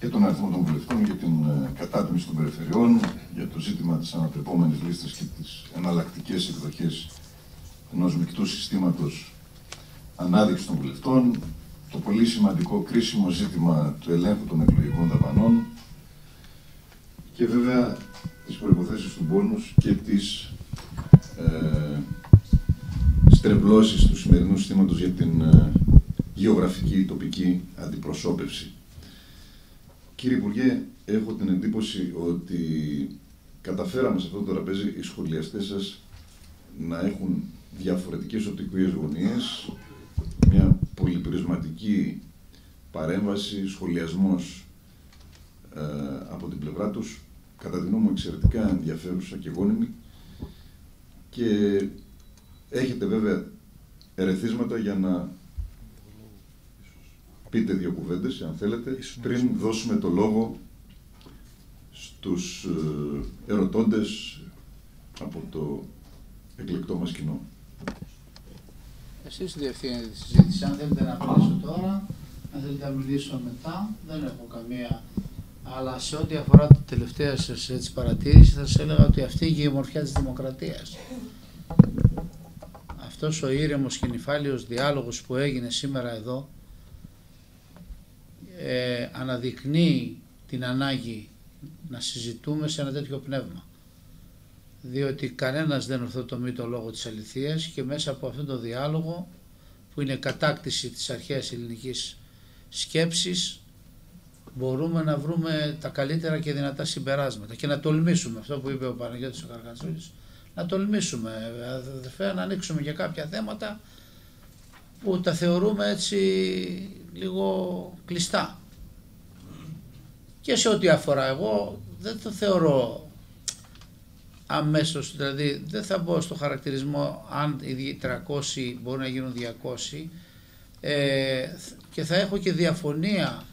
για τον αριθμό των βουλευτών, για την ε, κατάτμιση των περιφερειών, για το ζήτημα της ανατρεπόμενης λίστας και τις εναλλακτικές εκδοχές ενός μεικτού συστήματος ανάδειξης των βουλευτών, το πολύ σημαντικό κρίσιμο ζήτημα του ελέγχου των εκλογικών δαπανών και βέβαια τις προϋποθέσεις του πόνους και τις ε, στρεβλώσεις του σημερινού συστήματος για την ε, γεωγραφική τοπική αντιπροσώπευση. Κύριε Υπουργέ, έχω την εντύπωση ότι καταφέραμε σε αυτό το τραπέζι οι σχολιαστές σας να έχουν διαφορετικές οπτικές γωνίες, μια πολυπρισματική παρέμβαση, σχολιασμός ε, από την πλευρά τους, κατά την μου εξαιρετικά ενδιαφέρουσα και γόνιμη. Και έχετε βέβαια ερεθίσματα για να πείτε δύο κουβέντες, αν θέλετε, πριν δώσουμε το λόγο στους ε, ερωτώντες από το εκλεκτό μας κοινό. Εσείς διευθύνετε της συζήτησης. Αν θέλετε να μιλήσω τώρα, αν θέλετε να μιλήσω μετά, δεν έχω καμία. Αλλά σε ό,τι αφορά την τελευταία σας έτσι, παρατήρηση, θα σας έλεγα ότι αυτή είναι η ομορφιά της δημοκρατίας. Αυτός ο ήρεμος και νυφάλιος διάλογος που έγινε σήμερα εδώ, ε, αναδεικνύει την ανάγκη να συζητούμε σε ένα τέτοιο πνεύμα. Διότι κανένας δεν ορθοτομεί το λόγο της αληθείας και μέσα από αυτόν τον διάλογο που είναι κατάκτηση της αρχαίας ελληνικής σκέψης μπορούμε να βρούμε τα καλύτερα και δυνατά συμπεράσματα και να τολμήσουμε αυτό που είπε ο Παναγιώτης ο Καρκατσούλης να τολμήσουμε αδερφέ να ανοίξουμε για κάποια θέματα που τα θεωρούμε έτσι λίγο κλειστά. Και σε ό,τι αφορά εγώ δεν το θεωρώ αμέσως, δηλαδή δεν θα μπω στο χαρακτηρισμό αν οι 300 μπορούν να γίνουν 200 ε, και θα έχω και διαφωνία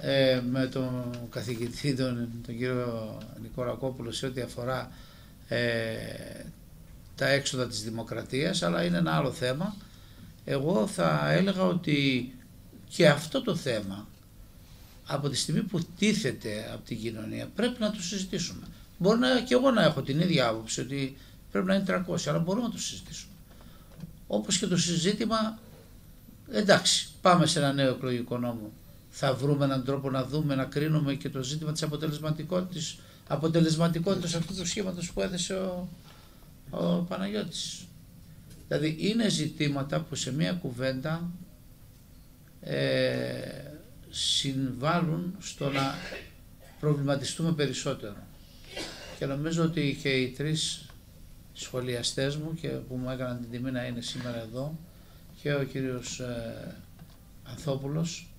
ε, με τον καθηγητή τον, τον κύριο Νικορακόπουλο σε ό,τι αφορά ε, τα έξοδα της δημοκρατίας αλλά είναι ένα άλλο θέμα εγώ θα έλεγα ότι και αυτό το θέμα από τη στιγμή που τίθεται από την κοινωνία πρέπει να το συζητήσουμε. Μπορεί να, και εγώ να έχω την ίδια άποψη ότι πρέπει να είναι 300, αλλά μπορούμε να το συζητήσουμε. Όπως και το συζήτημα, εντάξει, πάμε σε ένα νέο εκλογικό νόμο. Θα βρούμε έναν τρόπο να δούμε, να κρίνουμε και το ζήτημα της αποτελεσματικότητας, αποτελεσματικότητας αυτού του σχήματος που έθεσε ο, ο Παναγιώτης. Δηλαδή είναι ζητήματα που σε μία κουβέντα ε, συμβάλλουν στο να προβληματιστούμε περισσότερο. Και νομίζω ότι και οι τρεις σχολιαστές μου και που μου έκαναν την τιμή να είναι σήμερα εδώ και ο κύριος ε, Ανθόπουλος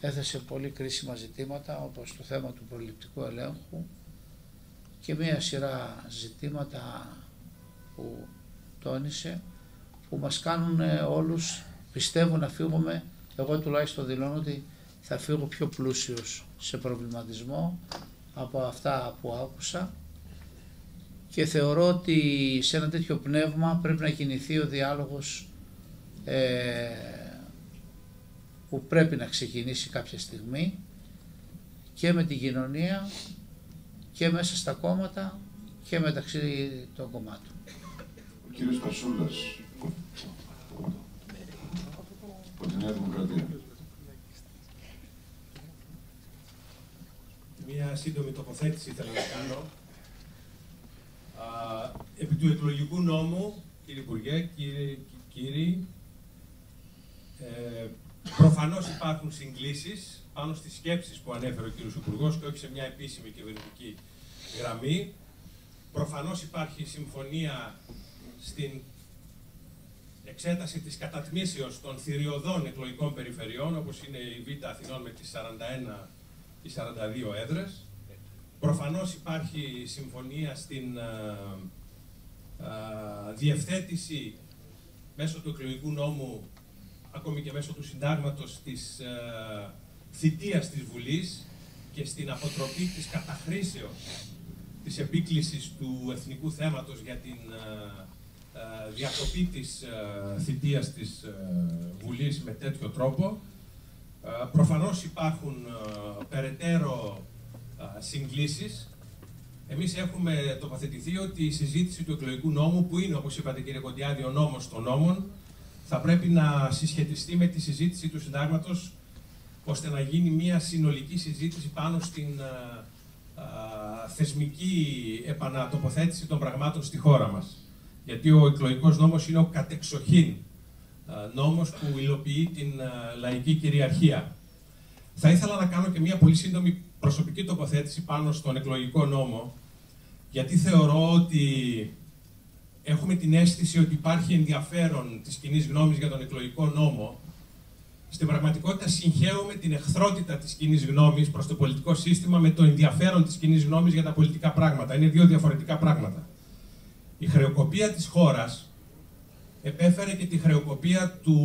έθεσε πολύ κρίσιμα ζητήματα όπως το θέμα του προληπτικού ελέγχου και μία σειρά ζητήματα που τόνισε που μας κάνουν όλους πιστεύω να φύγουμε. Εγώ τουλάχιστον δηλώνω ότι θα φύγω πιο πλούσιος σε προβληματισμό από αυτά που άκουσα και θεωρώ ότι σε ένα τέτοιο πνεύμα πρέπει να κινηθεί ο διάλογος ε, που πρέπει να ξεκινήσει κάποια στιγμή και με την κοινωνία και μέσα στα κόμματα και μεταξύ των κομμάτων. Ο κύριος Πασούλας, από τη Νέα Δημοκρατία. Μία σύντομη τοποθέτηση ήθελα να κάνω. Α, επί του εκλογικού νόμου, κύριε Υπουργέ, κύριε, κύριοι, ε, προφανώς υπάρχουν συγκλήσεις πάνω στις σκέψεις που ανέφερε ο κύριος Υπουργός και όχι σε μια επίσημη κυβερνητική γραμμή. Προφανώς υπάρχει συμφωνία στην εξέταση της κατατμήσεως των θηριωδών εκλογικών περιφερειών, όπως είναι η Β' Αθηνών με τις 41 ή 42 έδρες. Προφανώς υπάρχει συμφωνία στην διευθέτηση μέσω του εκλογικού νόμου, ακόμη και μέσω του συντάγματος της θητείας της Βουλής και στην αποτροπή της καταχρήσεως της επίκλησης του εθνικού θέματος για την διακοπή της θητείας της Βουλής με τέτοιο τρόπο. Προφανώς υπάρχουν περαιτέρω συγκλήσεις. Εμείς έχουμε τοποθετηθεί ότι η συζήτηση του εκλογικού νόμου, που είναι όπως είπατε κύριε Κοντιάδη ο νόμος των νόμων, θα πρέπει να συσχετιστεί με τη συζήτηση του συντάγματος ώστε να γίνει μια συνολική συζήτηση πάνω στην θεσμική επανατοποθέτηση των πραγμάτων στη χώρα μας. Γιατί ο εκλογικός νόμος είναι ο κατεξοχήν νόμος που υλοποιεί την λαϊκή κυριαρχία. Θα ήθελα να κάνω και μια πολύ σύντομη προσωπική τοποθέτηση πάνω στον εκλογικό νόμο, γιατί θεωρώ ότι έχουμε την αίσθηση ότι υπάρχει ενδιαφέρον της κοινή γνώμης για τον εκλογικό νόμο. Στην πραγματικότητα συγχαίουμε την εχθρότητα της κοινή γνώμης προς το πολιτικό σύστημα με το ενδιαφέρον της κοινή γνώμης για τα πολιτικά πράγματα. Είναι δύο διαφορετικά πράγματα. Η χρεοκοπία της χώρας επέφερε και τη χρεοκοπία του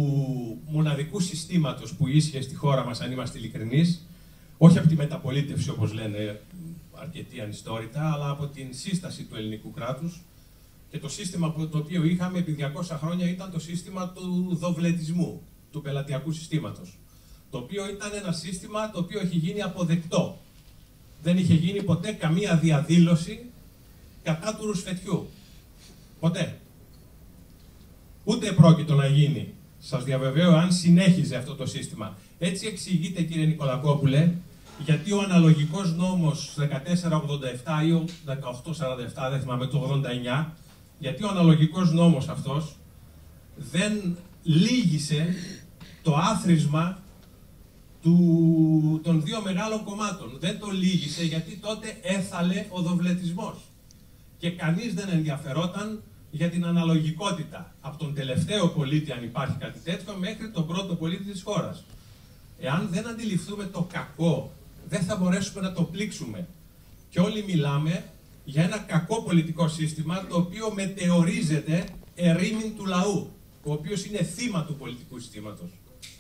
μοναδικού συστήματος που ίσχυε στη χώρα μας, αν είμαστε ειλικρινείς, όχι από τη μεταπολίτευση όπως λένε αρκετοί ανιστόρητα, αλλά από την σύσταση του ελληνικού κράτους και το σύστημα το οποίο είχαμε επί 200 χρόνια ήταν το σύστημα του δοβλετισμού, του πελατειακού συστήματος. Το οποίο ήταν ένα σύστημα το οποίο έχει γίνει αποδεκτό. Δεν είχε γίνει ποτέ καμία διαδήλωση κατά του ρουσφετιού. Ποτέ. Ούτε πρόκειτο να γίνει. Σας διαβεβαίω αν συνέχιζε αυτό το σύστημα. Έτσι εξηγείται κύριε Νικολακόπουλε γιατί ο αναλογικός νόμος 1487 ή ο 1847, δεν θυμάμαι, το 89, γιατί ο αναλογικός νόμος αυτός δεν λύγησε το άθροισμα του, των δύο μεγάλων κομμάτων. Δεν το λύγησε γιατί τότε έθαλε ο δοβλετισμός. Και κανείς δεν ενδιαφερόταν για την αναλογικότητα από τον τελευταίο πολίτη, αν υπάρχει κάτι τέτοιο, μέχρι τον πρώτο πολίτη της χώρας. Εάν δεν αντιληφθούμε το κακό δεν θα μπορέσουμε να το πλήξουμε. Και όλοι μιλάμε για ένα κακό πολιτικό σύστημα το οποίο μετεωρίζεται ερήμην του λαού, ο οποίος είναι θύμα του πολιτικού συστήματος.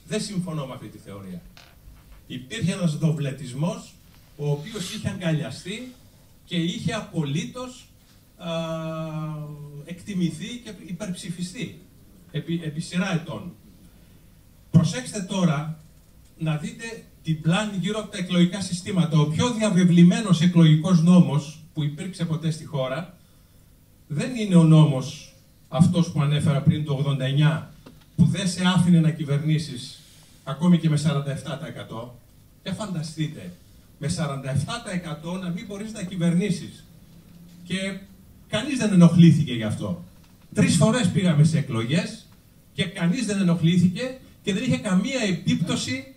Δεν συμφωνώ με αυτή τη θεωρία. Υπήρχε ένας δοβλετισμός ο οποίος είχε αγκαλιαστεί και είχε απολύτως α, εκτιμηθεί και υπερψηφιστεί επί, επί σειρά ετών. Προσέξτε τώρα να δείτε την πλάνη γύρω από τα εκλογικά συστήματα. Ο πιο διαβεβλημένος εκλογικός νόμος που υπήρξε ποτέ στη χώρα δεν είναι ο νόμος αυτός που ανέφερα πριν το 89 που δεν σε άφηνε να κυβερνήσεις ακόμη και με 47%. Ε, φανταστείτε, με 47% να μην μπορείς να κυβερνήσεις. Και κανείς δεν ενοχλήθηκε γι' αυτό. Τρεις φορές πήγαμε σε εκλογές και κανείς δεν ενοχλήθηκε και δεν είχε καμία επίπτωση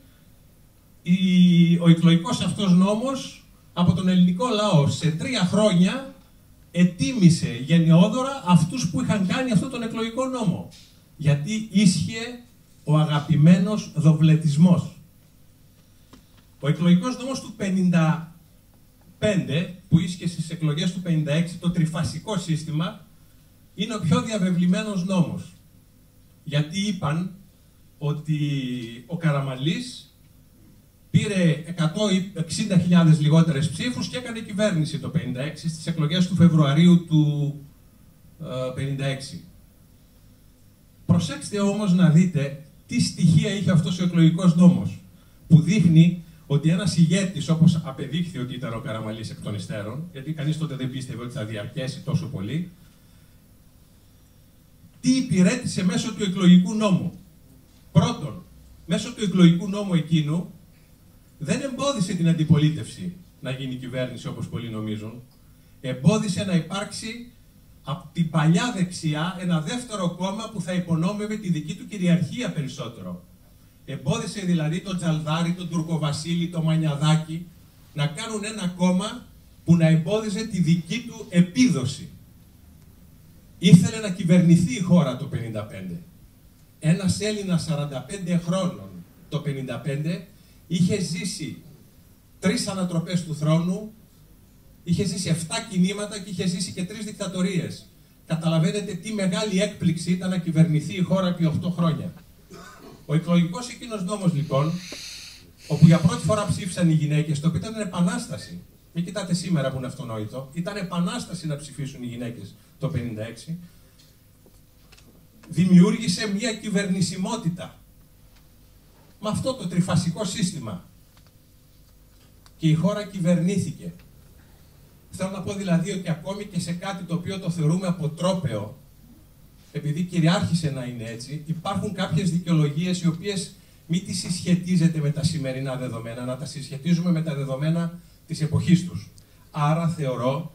ο εκλογικός αυτός νόμος από τον ελληνικό λαό σε τρία χρόνια ετίμησε γενναιόδωρα αυτούς που είχαν κάνει αυτό τον εκλογικό νόμο. Γιατί ίσχυε ο αγαπημένος δοβλετισμός. Ο εκλογικός νόμος του 55 που ίσχυε στις εκλογές του 56, το τριφασικό σύστημα, είναι ο πιο διαβεβλημένος νόμος. Γιατί είπαν ότι ο Καραμαλής πήρε 160.000 λιγότερες ψήφους και έκανε κυβέρνηση το 56 στις εκλογές του Φεβρουαρίου του 56. Προσέξτε όμως να δείτε τι στοιχεία είχε αυτός ο εκλογικός νόμος που δείχνει ότι ένας ηγέτης όπως απεδείχθη ότι ήταν ο Καραμαλής εκ των υστέρων, γιατί κανείς τότε δεν πίστευε ότι θα διαρκέσει τόσο πολύ, τι υπηρέτησε μέσω του εκλογικού νόμου. Πρώτον, μέσω του εκλογικού νόμου εκείνου δεν εμπόδισε την αντιπολίτευση να γίνει κυβέρνηση όπως πολλοί νομίζουν. Εμπόδισε να υπάρξει από την παλιά δεξιά ένα δεύτερο κόμμα που θα υπονόμευε τη δική του κυριαρχία περισσότερο. Εμπόδισε δηλαδή τον Τζαλδάρη, τον Τουρκοβασίλη, τον Μανιαδάκη να κάνουν ένα κόμμα που να εμπόδιζε τη δική του επίδοση. Ήθελε να κυβερνηθεί η χώρα το 55. Ένας Έλληνας 45 χρόνων το 55 είχε ζήσει τρεις ανατροπές του θρόνου, Είχε ζήσει 7 κινήματα και είχε ζήσει και 3 δικτατορίες. Καταλαβαίνετε τι μεγάλη έκπληξη ήταν να κυβερνηθεί η χώρα επί 8 χρόνια. Ο εκλογικός εκείνος νόμος λοιπόν, όπου για πρώτη φορά ψήφισαν οι γυναίκες, το οποίο ήταν επανάσταση. Μην κοιτάτε σήμερα που είναι αυτονόητο. Ήταν επανάσταση να ψηφίσουν οι γυναίκες το 1956. Δημιούργησε μια κυβερνησιμότητα. Με αυτό το τριφασικό σύστημα. Και η χώρα κυβερνήθηκε. Θέλω να πω δηλαδή ότι ακόμη και σε κάτι το οποίο το θεωρούμε αποτρόπαιο, επειδή κυριάρχησε να είναι έτσι, υπάρχουν κάποιες δικαιολογίες οι οποίες μην τις συσχετίζεται με τα σημερινά δεδομένα, να τα συσχετίζουμε με τα δεδομένα της εποχής τους. Άρα θεωρώ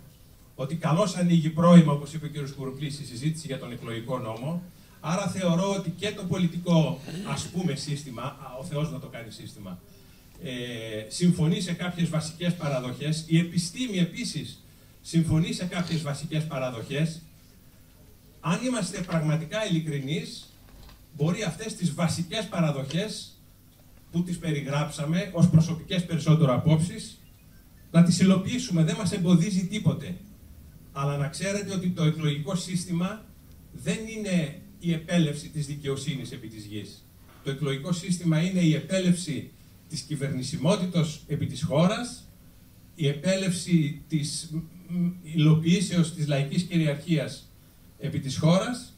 ότι καλώς ανοίγει πρόημα, όπως είπε ο κ. Κουρουπλής, η συζήτηση για τον εκλογικό νόμο, άρα θεωρώ ότι και το πολιτικό, ας πούμε, σύστημα, ο Θεός να το κάνει σύστημα, ε, συμφωνεί σε κάποιες βασικές παραδοχές, η επιστήμη επίσης συμφωνεί σε κάποιες βασικές παραδοχές, αν είμαστε πραγματικά ειλικρινείς, μπορεί αυτές τις βασικές παραδοχές που τις περιγράψαμε ως προσωπικές περισσότερο απόψεις, να τις υλοποιήσουμε, δεν μας εμποδίζει τίποτε. Αλλά να ξέρετε ότι το εκλογικό σύστημα δεν είναι η επέλευση της δικαιοσύνης επί της γης. Το εκλογικό σύστημα είναι η επέλευση της κυβερνησιμότητος επί της χώρας, η επέλευση της υλοποιήσεως της λαϊκής κυριαρχίας επί της χώρας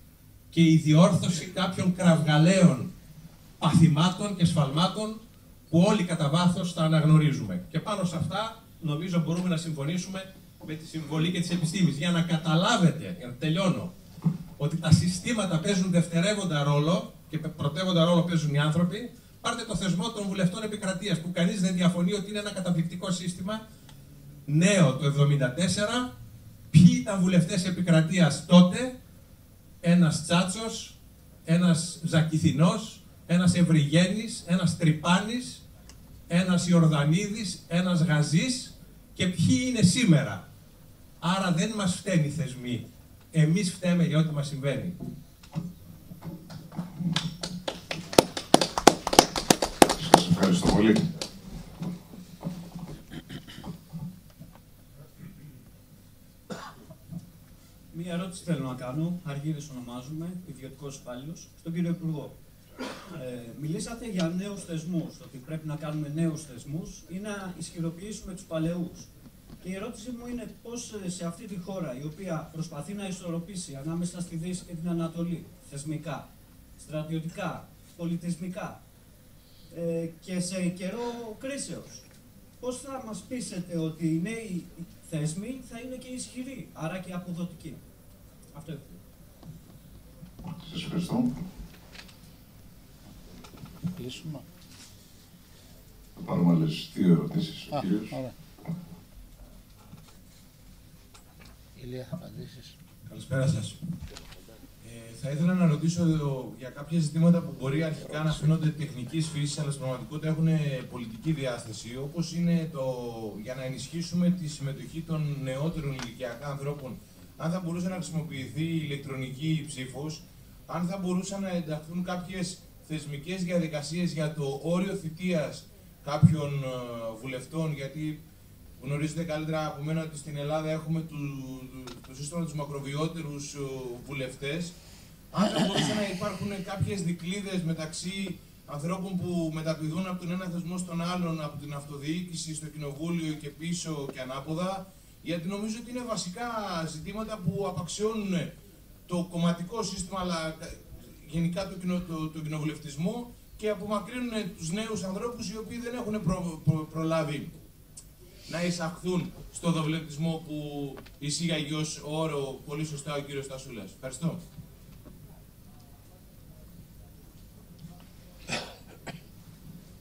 και η διόρθωση κάποιων κραυγαλαίων παθημάτων και σφαλμάτων που όλοι κατά βάθος τα αναγνωρίζουμε. Και πάνω σε αυτά νομίζω μπορούμε να συμφωνήσουμε με τη συμβολή και τη επιστήμης για να καταλάβετε, για να τελειώνω, ότι τα συστήματα παίζουν δευτερεύοντα ρόλο και πρωτεύοντα ρόλο παίζουν οι άνθρωποι. Πάρτε το θεσμό των βουλευτών επικρατείας που κανείς δεν διαφωνεί ότι είναι ένα καταπληκτικό σύστημα. Νέο το 1974. Ποιοι ήταν βουλευτές επικρατείας τότε, ένας Τσάτσος, ένας Ζακηθινό, ένας Ευρυγέννη, ένας Τρυπάνης, ένας Ιορδανίδης, ένας Γαζής και ποιοι είναι σήμερα; Άρα δεν μας φταίνει οι θεσμοί. Εμείς φταίμε για ό,τι μας συμβαίνει. Σας ευχαριστώ πολύ. Μία ερώτηση θέλω να κάνω, Αργύρης ονομάζομαι, ιδιωτικός υπάλληλος, στον κύριο Υπουργό. Ε, μιλήσατε για νέους θεσμούς, ότι πρέπει να κάνουμε νέους θεσμούς ή να ισχυροποιήσουμε τους παλαιούς. Και η ερώτηση μου είναι πώς ε, σε αυτή τη χώρα, η οποία προσπαθεί να ισορροπήσει ανάμεσα στη Δύση και την Ανατολή, θεσμικά, στρατιωτικά, πολιτισμικά ε, και σε καιρό κρίσεως, πώς θα μας πείσετε ότι οι νέοι θεσμοί θα είναι και ισχυροί, άρα και αποδοτικοί; Αυτό είναι. Σας ευχαριστώ. Κλείσουμε. Θα πάρουμε άλλες δύο ερωτήσεις ο Α, κύριος. ωραία. Ηλία, θα απαντήσεις. Καλησπέρα σας. Ε, θα ήθελα να ρωτήσω για κάποια ζητήματα που μπορεί αρχικά να φαίνονται τεχνικής φύσης, αλλά στην πραγματικότητα έχουν πολιτική διάσταση. Όπως είναι το για να ενισχύσουμε τη συμμετοχή των νεότερων ηλικιακά ανθρώπων, αν θα μπορούσε να χρησιμοποιηθεί η ηλεκτρονική ψήφος, αν θα μπορούσαν να ενταχθούν κάποιες θεσμικές διαδικασίες για το όριο θητείας κάποιων ε, βουλευτών, γιατί Γνωρίζετε καλύτερα από μένα ότι στην Ελλάδα έχουμε του, το σύστημα τους μακροβιότερους ε, βουλευτές. Αν θα μπορούσαν να υπάρχουν κάποιες δικλείδες μεταξύ ανθρώπων που μεταπηδούν από τον ένα θεσμό στον άλλον, από την αυτοδιοίκηση στο κοινοβούλιο και πίσω και ανάποδα, γιατί νομίζω ότι είναι βασικά ζητήματα που απαξιώνουν το κομματικό σύστημα, αλλά γενικά το, κοινο, το, το κοινοβουλευτισμό και απομακρύνουν τους νέους ανθρώπους οι οποίοι δεν έχουν προ, προ, προλάβει να εισαχθούν στο δοβλεπτισμό που εισήγαγε ως όρο πολύ σωστά ο κύριος Τασούλας. Ευχαριστώ.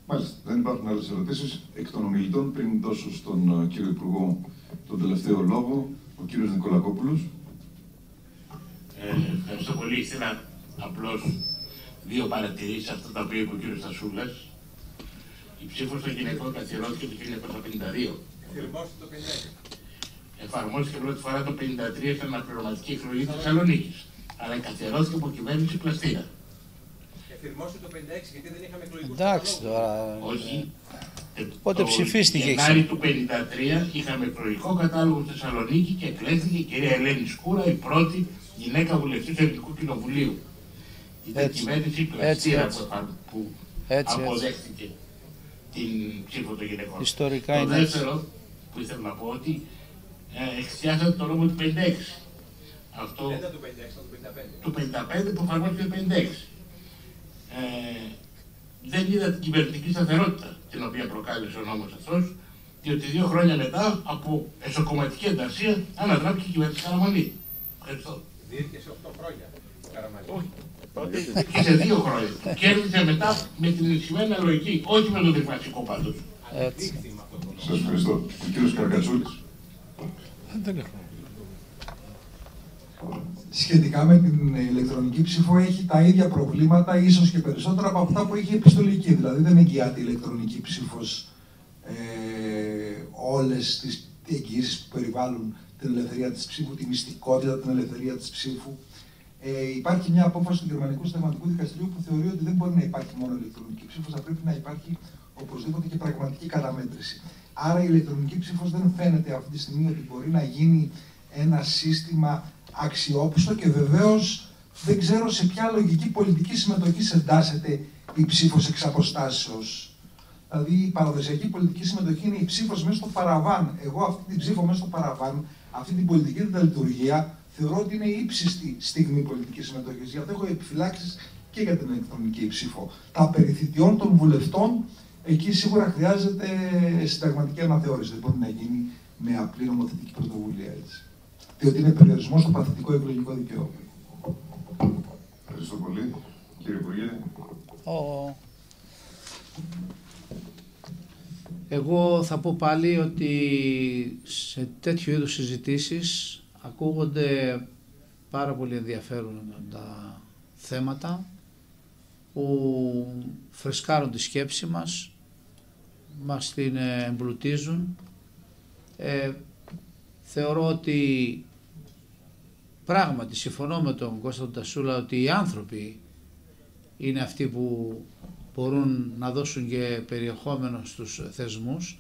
Μάλιστα, δεν υπάρχουν άλλες ερωτήσεις. Εκ των ομιλητών, πριν δώσω στον ε, κύριο Υπουργό τον τελευταίο λόγο, ο κύριος Νικολακόπουλος. Ε, ευχαριστώ πολύ. Ήθελα απλώς δύο παρατηρήσεις αυτά τα οποία είπε ο κύριος Τασούλας. Η ψήφος των γυναικών καθιερώθηκε το 1952. Εφηρμόστε το 56. Εφαρμόστηκε πρώτη φορά το 1953 στην αναπληρωματική εκλογή τη Θεσσαλονίκης. Αλλά καθιερώθηκε από κυβέρνηση πλαστήρα. Εφηρμόστε το 56 γιατί δεν είχαμε εκλογικού Εντάξει τώρα. Όχι. Πότε το ψηφίστηκε, Γενάρη του 1953 είχαμε εκλογικό κατάλογο στη Θεσσαλονίκη και εκλέχθηκε η κυρία Ελένη Σκούρα, η πρώτη γυναίκα βουλευτής του Ελληνικού Κοινοβουλίου. Ήταν Έτσι. κυβέρνηση του Έτσι, Ευθύρα έτσι. που, που Έτσι, έτσι. αποδέχτηκε την ψήφο των γυναικών. Ιστορικά το είναι έτσι. δεύτερο που ήθελα να πω ότι ε, εξιάσατε το νόμο του 56. Αυτό Δεν ήταν το 56, ήταν το 55. του 55 που εφαρμόστηκε το 56. Ε, δεν είδα την κυβερνητική σταθερότητα την οποία προκάλεσε ο νόμος αυτός, διότι δύο χρόνια μετά από εσωκομματική εντασία ανατράπηκε η κυβέρνηση Καραμαλή. Ευχαριστώ. Διήρκε σε 8 χρόνια. Καραμαλή. Όχι. Και σε δύο χρόνια. Κέρδισε μετά με την ενισχυμένη λογική, όχι με το διπλασικό πάντως. Έτσι. Δείχθη με αυτόν τον νόμο. Σας ευχαριστώ. Ο κύριος Καρκατσούλης. Δεν έχω. σχετικά με την ηλεκτρονική ψήφο έχει τα ίδια προβλήματα, ίσως και περισσότερα από αυτά που έχει η επιστολική. Δηλαδή δεν εγγυάται η ηλεκτρονική ψήφος ε, όλες τις εγγυήσεις που περιβάλλουν την ελευθερία της ψήφου, τη μυστικότητα, την ελευθερία της ψήφου. Ε, υπάρχει μια απόφαση του Γερμανικού Συνταγματικού Δικαστηρίου που θεωρεί ότι δεν μπορεί να υπάρχει μόνο ηλεκτρονική ψήφος, θα πρέπει να υπάρχει οπωσδήποτε και πραγματική καταμέτρηση. Άρα η ηλεκτρονική ψήφος δεν φαίνεται αυτή τη στιγμή ότι μπορεί να γίνει ένα σύστημα αξιόπιστο και βεβαίως δεν ξέρω σε ποια λογική πολιτική συμμετοχή εντάσσεται η ψήφος εξ αποστάσεως. Δηλαδή η παραδοσιακή πολιτική συμμετοχή είναι η ψήφος μέσα στο παραβάν. Εγώ αυτή την ψήφο μέσα στο παραβάν, αυτή την πολιτική λειτουργία, θεωρώ ότι είναι η ύψιστη στιγμή πολιτικής συμμετοχής. Γι' αυτό έχω επιφυλάξεις και για την ηλεκτρονική ψήφο. Τα περιθητιών των βουλευτών, εκεί σίγουρα χρειάζεται συνταγματική αναθεώρηση. Δεν μπορεί να γίνει με απλή νομοθετική πρωτοβουλία έτσι. Διότι είναι περιορισμός στο παθητικό εκλογικό δικαίωμα. Ευχαριστώ πολύ. Κύριε Υπουργέ. Ο... Εγώ θα πω πάλι ότι σε τέτοιου είδους συζητήσεις ακούγονται πάρα πολύ ενδιαφέροντα θέματα που φρεσκάρουν τη σκέψη μας, μας την ε, εμπλουτίζουν. Ε, θεωρώ ότι πράγματι συμφωνώ με τον Κώστα Τασούλα ότι οι άνθρωποι είναι αυτοί που μπορούν να δώσουν και περιεχόμενο στους θεσμούς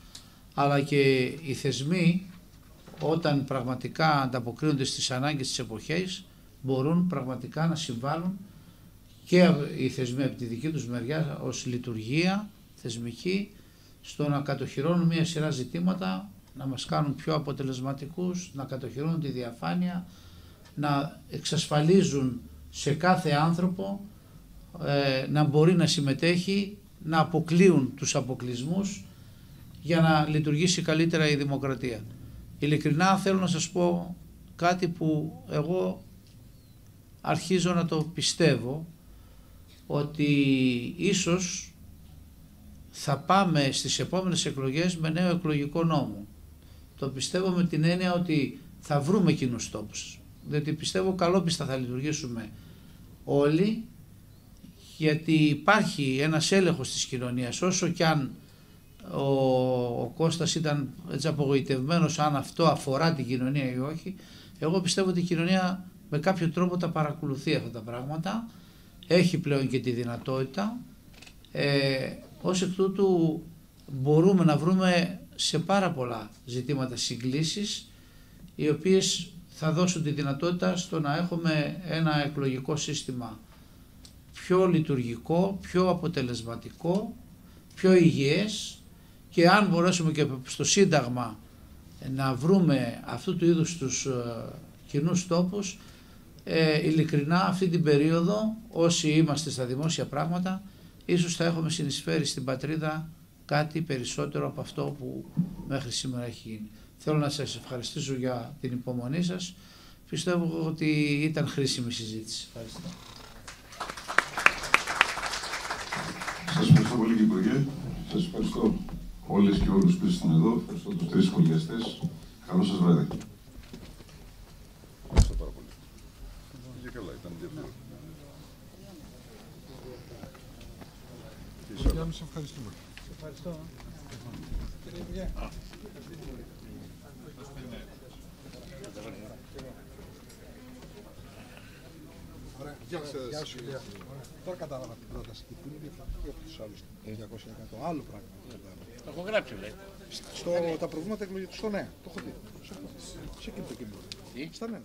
αλλά και οι θεσμοί όταν πραγματικά ανταποκρίνονται στις ανάγκες της εποχής μπορούν πραγματικά να συμβάλλουν και οι θεσμοί από τη δική τους μεριά ως λειτουργία θεσμική στο να κατοχυρώνουν μια σειρά ζητήματα, να μας κάνουν πιο αποτελεσματικούς, να κατοχυρώνουν τη διαφάνεια, να εξασφαλίζουν σε κάθε άνθρωπο ε, να μπορεί να συμμετέχει, να αποκλείουν τους αποκλεισμούς για να λειτουργήσει καλύτερα η δημοκρατία. Ειλικρινά θέλω να σας πω κάτι που εγώ αρχίζω να το πιστεύω ότι ίσως θα πάμε στις επόμενες εκλογές με νέο εκλογικό νόμο. Το πιστεύω με την έννοια ότι θα βρούμε κοινούς τόπους. Διότι πιστεύω καλόπιστα θα λειτουργήσουμε όλοι γιατί υπάρχει ένας έλεγχος της κοινωνίας όσο και αν ο, ο Κώστας ήταν έτσι απογοητευμένος αν αυτό αφορά την κοινωνία ή όχι εγώ πιστεύω ότι η κοινωνία με κάποιο τρόπο τα παρακολουθεί αυτά τα πράγματα έχει πλέον και τη δυνατότητα ε, ως εκ τούτου μπορούμε να βρούμε σε πάρα πολλά ζητήματα συγκλήσεις οι οποίες θα δώσουν τη δυνατότητα στο να έχουμε ένα εκλογικό σύστημα πιο λειτουργικό, πιο αποτελεσματικό, πιο υγιές και αν μπορέσουμε και στο Σύνταγμα να βρούμε αυτού του είδους τους ε, κοινούς τόπους ε, ειλικρινά αυτή την περίοδο όσοι είμαστε στα δημόσια πράγματα ίσως θα έχουμε συνεισφέρει στην πατρίδα κάτι περισσότερο από αυτό που μέχρι σήμερα έχει γίνει. Θέλω να σας ευχαριστήσω για την υπομονή σας. Πιστεύω ότι ήταν χρήσιμη συζήτηση. Ευχαριστώ. Σας ευχαριστώ πολύ κύριε Υπουργέ. Σας ευχαριστώ όλες και όλους που ήσασταν εδώ. Ευχαριστώ τους τρεις σχολιαστές. Καλό σας βράδυ. Ευχαριστώ πάρα πολύ. Και καλά, ήταν ενδιαφέρον. Γιάννη, σε ευχαριστούμε. Ωραία. Γεια σας. Τώρα κατάλαβα την πρόταση. Που είναι διαφορετική από τους άλλους. 200%. Άλλο πράγμα. Το έχω γράψει, λέει. Στο, τα προβλήματα εκλογικά. Στο ναι, το έχω δει. Σε εκείνο το κείμενο. Τι; Στα ναι.